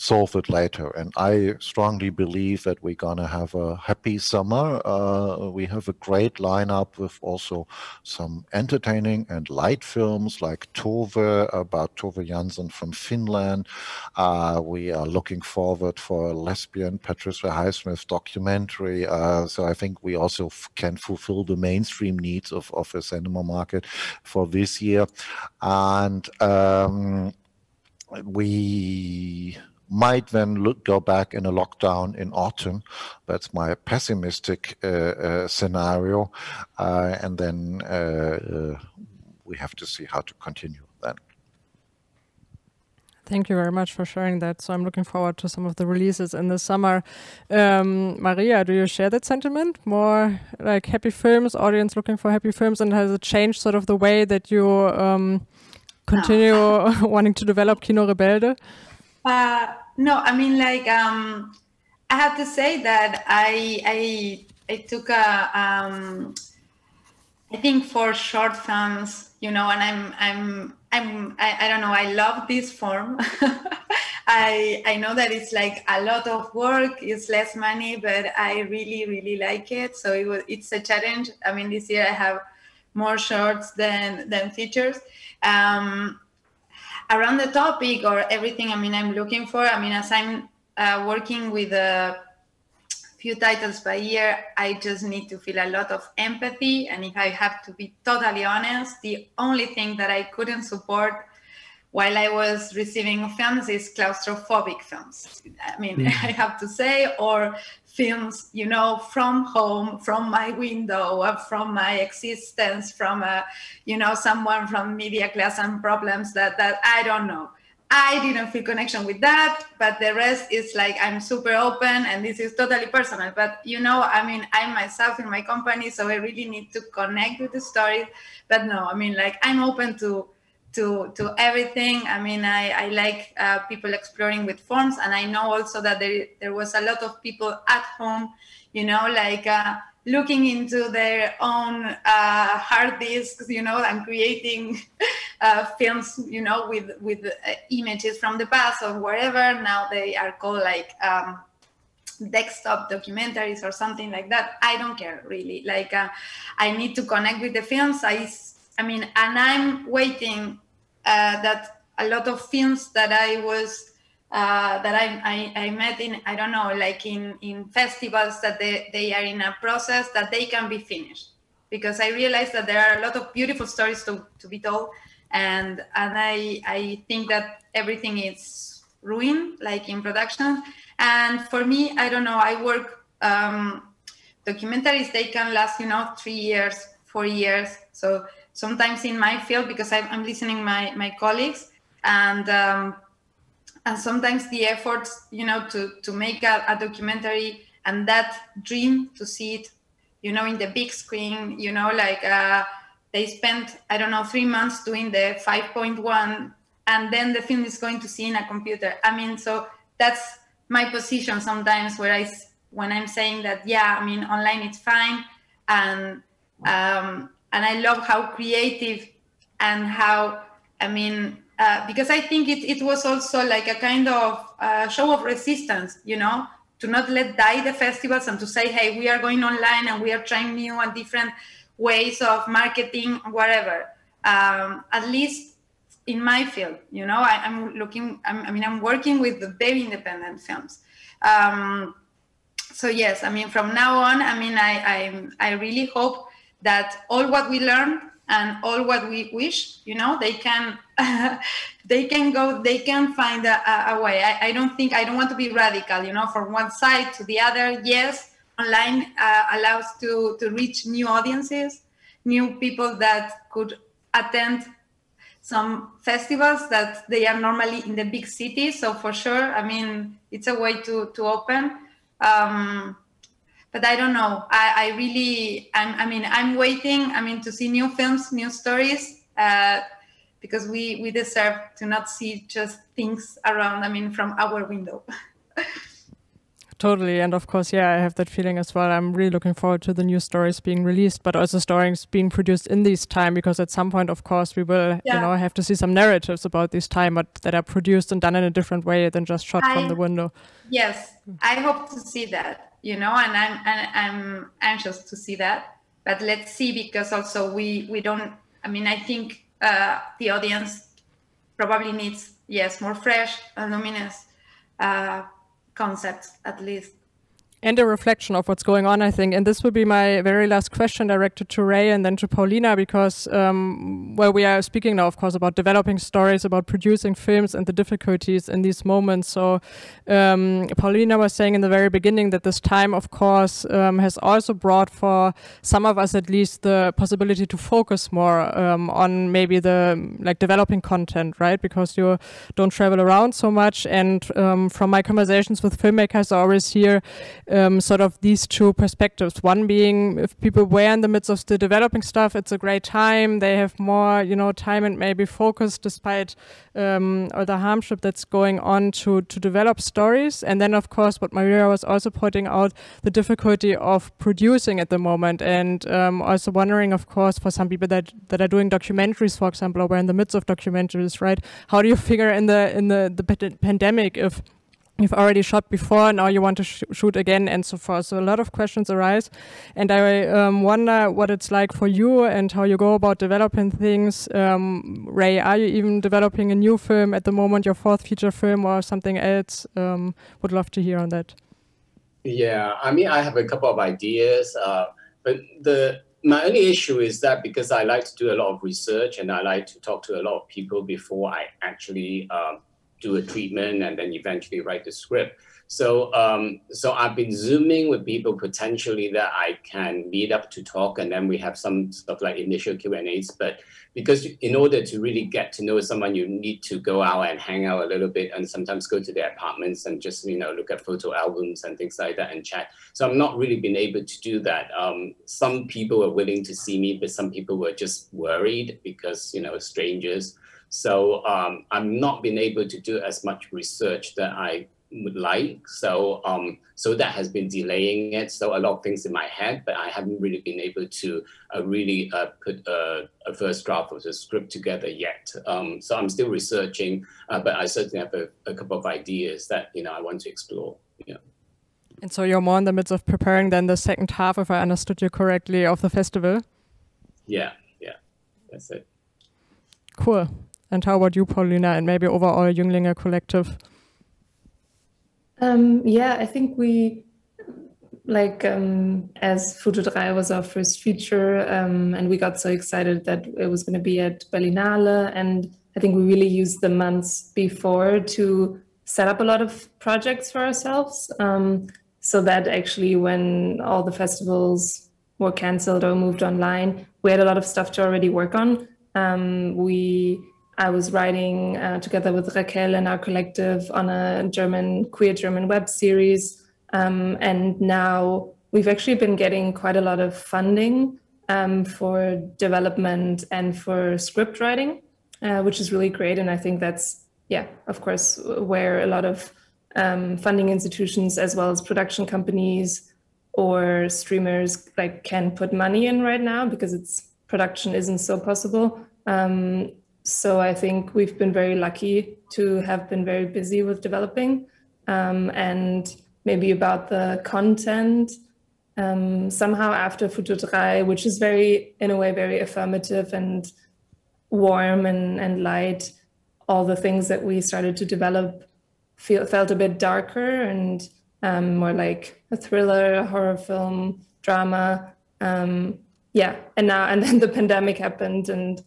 solve it later. And I strongly believe that we're going to have a happy summer. Uh, we have a great lineup with also some entertaining and light films like Tove about Tove Jansson from Finland. Uh, we are looking forward for a lesbian Patricia Highsmith documentary. Uh, so I think we also can fulfill the mainstream needs of, of a cinema market for this year. And um, we might then look, go back in a lockdown in autumn. That's my pessimistic uh, uh, scenario. Uh, and then uh, uh, we have to see how to continue then. Thank you very much for sharing that. So I'm looking forward to some of the releases in the summer. Um, Maria, do you share that sentiment? More like happy films, audience looking for happy films, and has it changed sort of the way that you um, continue no. wanting to develop Kino Rebelde? Uh, no, I mean, like, um, I have to say that I I I took a um, I think for short films, you know, and I'm I'm I'm I, I don't know, I love this form. I I know that it's like a lot of work, it's less money, but I really really like it. So it was it's a challenge. I mean, this year I have more shorts than than features. Um, around the topic or everything i mean i'm looking for i mean as i'm uh, working with a few titles per year i just need to feel a lot of empathy and if i have to be totally honest the only thing that i couldn't support while I was receiving films is claustrophobic films. I mean, mm. I have to say, or films, you know, from home, from my window, uh, from my existence, from a, you know, someone from media class and problems that that I don't know. I didn't feel connection with that, but the rest is like I'm super open and this is totally personal. But you know, I mean, I'm myself in my company, so I really need to connect with the story. But no, I mean, like I'm open to to to everything. I mean, I, I like uh, people exploring with forms, and I know also that there there was a lot of people at home, you know, like uh, looking into their own uh, hard disks, you know, and creating uh, films, you know, with with uh, images from the past or wherever. Now they are called like. Um, desktop documentaries or something like that i don't care really like uh, i need to connect with the films i I mean, and I'm waiting uh, that a lot of films that I was uh, that I, I, I, met in I don't know like in in festivals that they, they are in a process that they can be finished. Because I realized that there are a lot of beautiful stories to, to be told. And and I I think that everything is ruined like in production. And for me I don't know I work um, documentaries they can last you know three years four years. So sometimes in my field because I'm, I'm listening my my colleagues and um, and sometimes the efforts you know to to make a, a, documentary and that dream to see it you know in the big screen you know like uh, they spent i don't know three months doing the 5.1 and then the film is going to see in a computer. I mean so that's my position sometimes where i when i'm saying that yeah i mean online it's fine and um, and I love how creative and how I mean uh, because I think it it was also like a kind of uh, show of resistance, you know, to not let die the festivals and to say, hey, we are going online and we are trying new and different ways of marketing, whatever. Um, at least in my field, you know, I, am looking. I'm, i mean, I'm working with the very independent films. Um, so yes, I mean, from now on, I mean, I I, I really hope that all what we learn and all what we wish you know they can they can go they can find a, a way. I, I, don't think i don't want to be radical you know from one side to the other. Yes online uh, allows to to reach new audiences new people that could attend some festivals that they are normally in the big cities. So for sure i mean it's a way to to open. Um, but I don't know. I, I really, I'm, I mean, I'm waiting. I mean, to see new films, new stories, uh, because we we deserve to not see just things around. I mean, from our window. Totally. And of course, yeah, I have that feeling as well. I'm really looking forward to the new stories being released, but also stories being produced in this time because at some point, of course, we will, yeah. you know, have to see some narratives about this time but that are produced and done in a different way than just shot I, from the window. Yes. I hope to see that, you know, and I'm and I'm anxious to see that. But let's see because also we we don't I mean I think uh, the audience probably needs yes more fresh and luminous uh, concepts at least and a reflection of what's going on, I think. And this will be my very last question directed to Ray and then to Paulina, because, um, well, we are speaking now, of course, about developing stories, about producing films and the difficulties in these moments. So, um, Paulina was saying in the very beginning that this time, of course, um, has also brought for some of us at least the possibility to focus more um, on maybe the like developing content, right? Because you don't travel around so much. And um, from my conversations with filmmakers, I always hear um, sort of these two perspectives. One being if people were in the midst of the developing stuff, it's a great time. They have more, you know, time and maybe focus despite um, all the hardship that's going on to to develop stories. And then, of course, what Maria was also pointing out, the difficulty of producing at the moment, and um, also wondering, of course, for some people that that are doing documentaries, for example, or we're in the midst of documentaries, right? How do you figure in the in the the pandemic if you've already shot before now you want to sh shoot again and so forth. So a lot of questions arise. And i um, wonder what it's like for you and how you go about developing things. Um, ray are you even developing a new film at the moment your fourth feature film or something else? Um, would love to hear on that. Yeah i mean i have a couple of ideas uh, but the my only issue is that because i like to do a lot of research and i like to talk to a lot of people before i actually um, do a treatment and then eventually write the script. So, um, so I've been zooming with people potentially that I can meet up to talk, and then we have some stuff like initial Q and A's. But because in order to really get to know someone, you need to go out and hang out a little bit, and sometimes go to their apartments and just you know look at photo albums and things like that and chat. So I'm not really been able to do that. Um, some people were willing to see me, but some people were just worried because you know strangers. So um, I'm not been able to do as much research that I would like. So um, so that has been delaying it. So a lot of things in my head, but I haven't really been able to uh, really uh, put a, a, first draft of the script together yet. Um, so I'm still researching, uh, but I certainly have a, a, couple of ideas that you know I want to explore. Yeah. And so you're more in the midst of preparing then the second half, if I understood you correctly, of the festival. Yeah, yeah, that's it. Cool. And how about you, Paulina, and maybe overall Jünglinge Collective? Um, yeah, I think we, like, um, as Futur 3 was our first feature, um, and we got so excited that it was going to be at Berlinale. And I think we really used the months before to set up a lot of projects for ourselves. Um, so that actually, when all the festivals were cancelled or moved online, we had a lot of stuff to already work on. Um, we I was writing uh, together with Raquel and our collective on a German queer German web series, um, and now we've actually been getting quite a lot of funding um, for development and for script writing, uh, which is really great. And I think that's yeah, of course, where a lot of um, funding institutions as well as production companies or streamers like can put money in right now because it's production isn't so possible. Um, so I think we've been very lucky to have been very busy with developing um, and maybe about the content. Um, somehow after Futur 3, which is very, in a way, very affirmative and warm and, and light, all the things that we started to develop feel, felt a bit darker and um, more like a thriller, a horror film, drama. Um, yeah, and now and then the pandemic happened and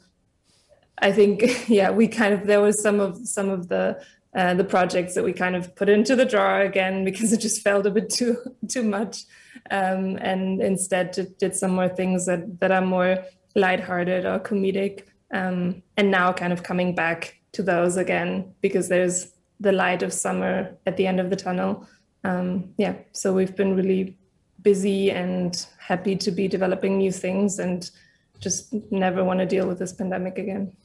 I think yeah, we kind of there was some of some of the uh, the projects that we kind of put into the drawer again because it just felt a bit too too much, um, and instead did some more things that that are more lighthearted or comedic, um, and now kind of coming back to those again because there's the light of summer at the end of the tunnel. Um, yeah, so we've been really busy and happy to be developing new things and just never want to deal with this pandemic again.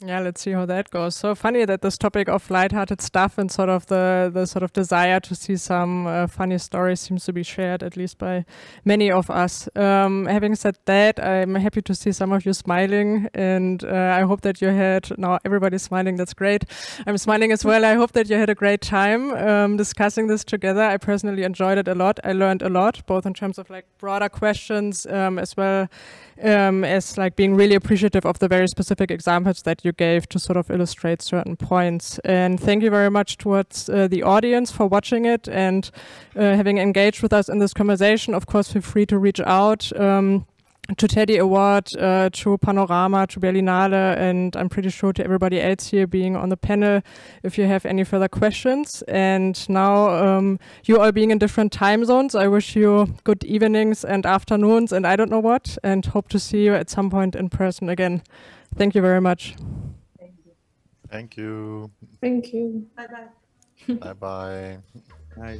Yeah, let's see how that goes. So funny that this topic of lighthearted stuff and sort of the the sort of desire to see some uh, funny stories seems to be shared at least by many of us. Um, having said that, I'm happy to see some of you smiling, and uh, I hope that you had. Now everybody's smiling. That's great. I'm smiling as well. I hope that you had a great time um, discussing this together. I personally enjoyed it a lot. I learned a lot, both in terms of like broader questions um, as well um, as like being really appreciative of the very specific examples that you gave to sort of illustrate certain points. And thank you very much towards uh, the audience for watching it and uh, having engaged with us in this conversation. Of course, feel free to reach out. Um, to Teddy Award, uh, to Panorama, to Berlinale, and I'm pretty sure to everybody else here being on the panel if you have any further questions. And now, um, you all being in different time zones, I wish you good evenings and afternoons and I don't know what, and hope to see you at some point in person again. Thank you very much. Thank you. Thank you. Bye bye. Bye bye. Bye.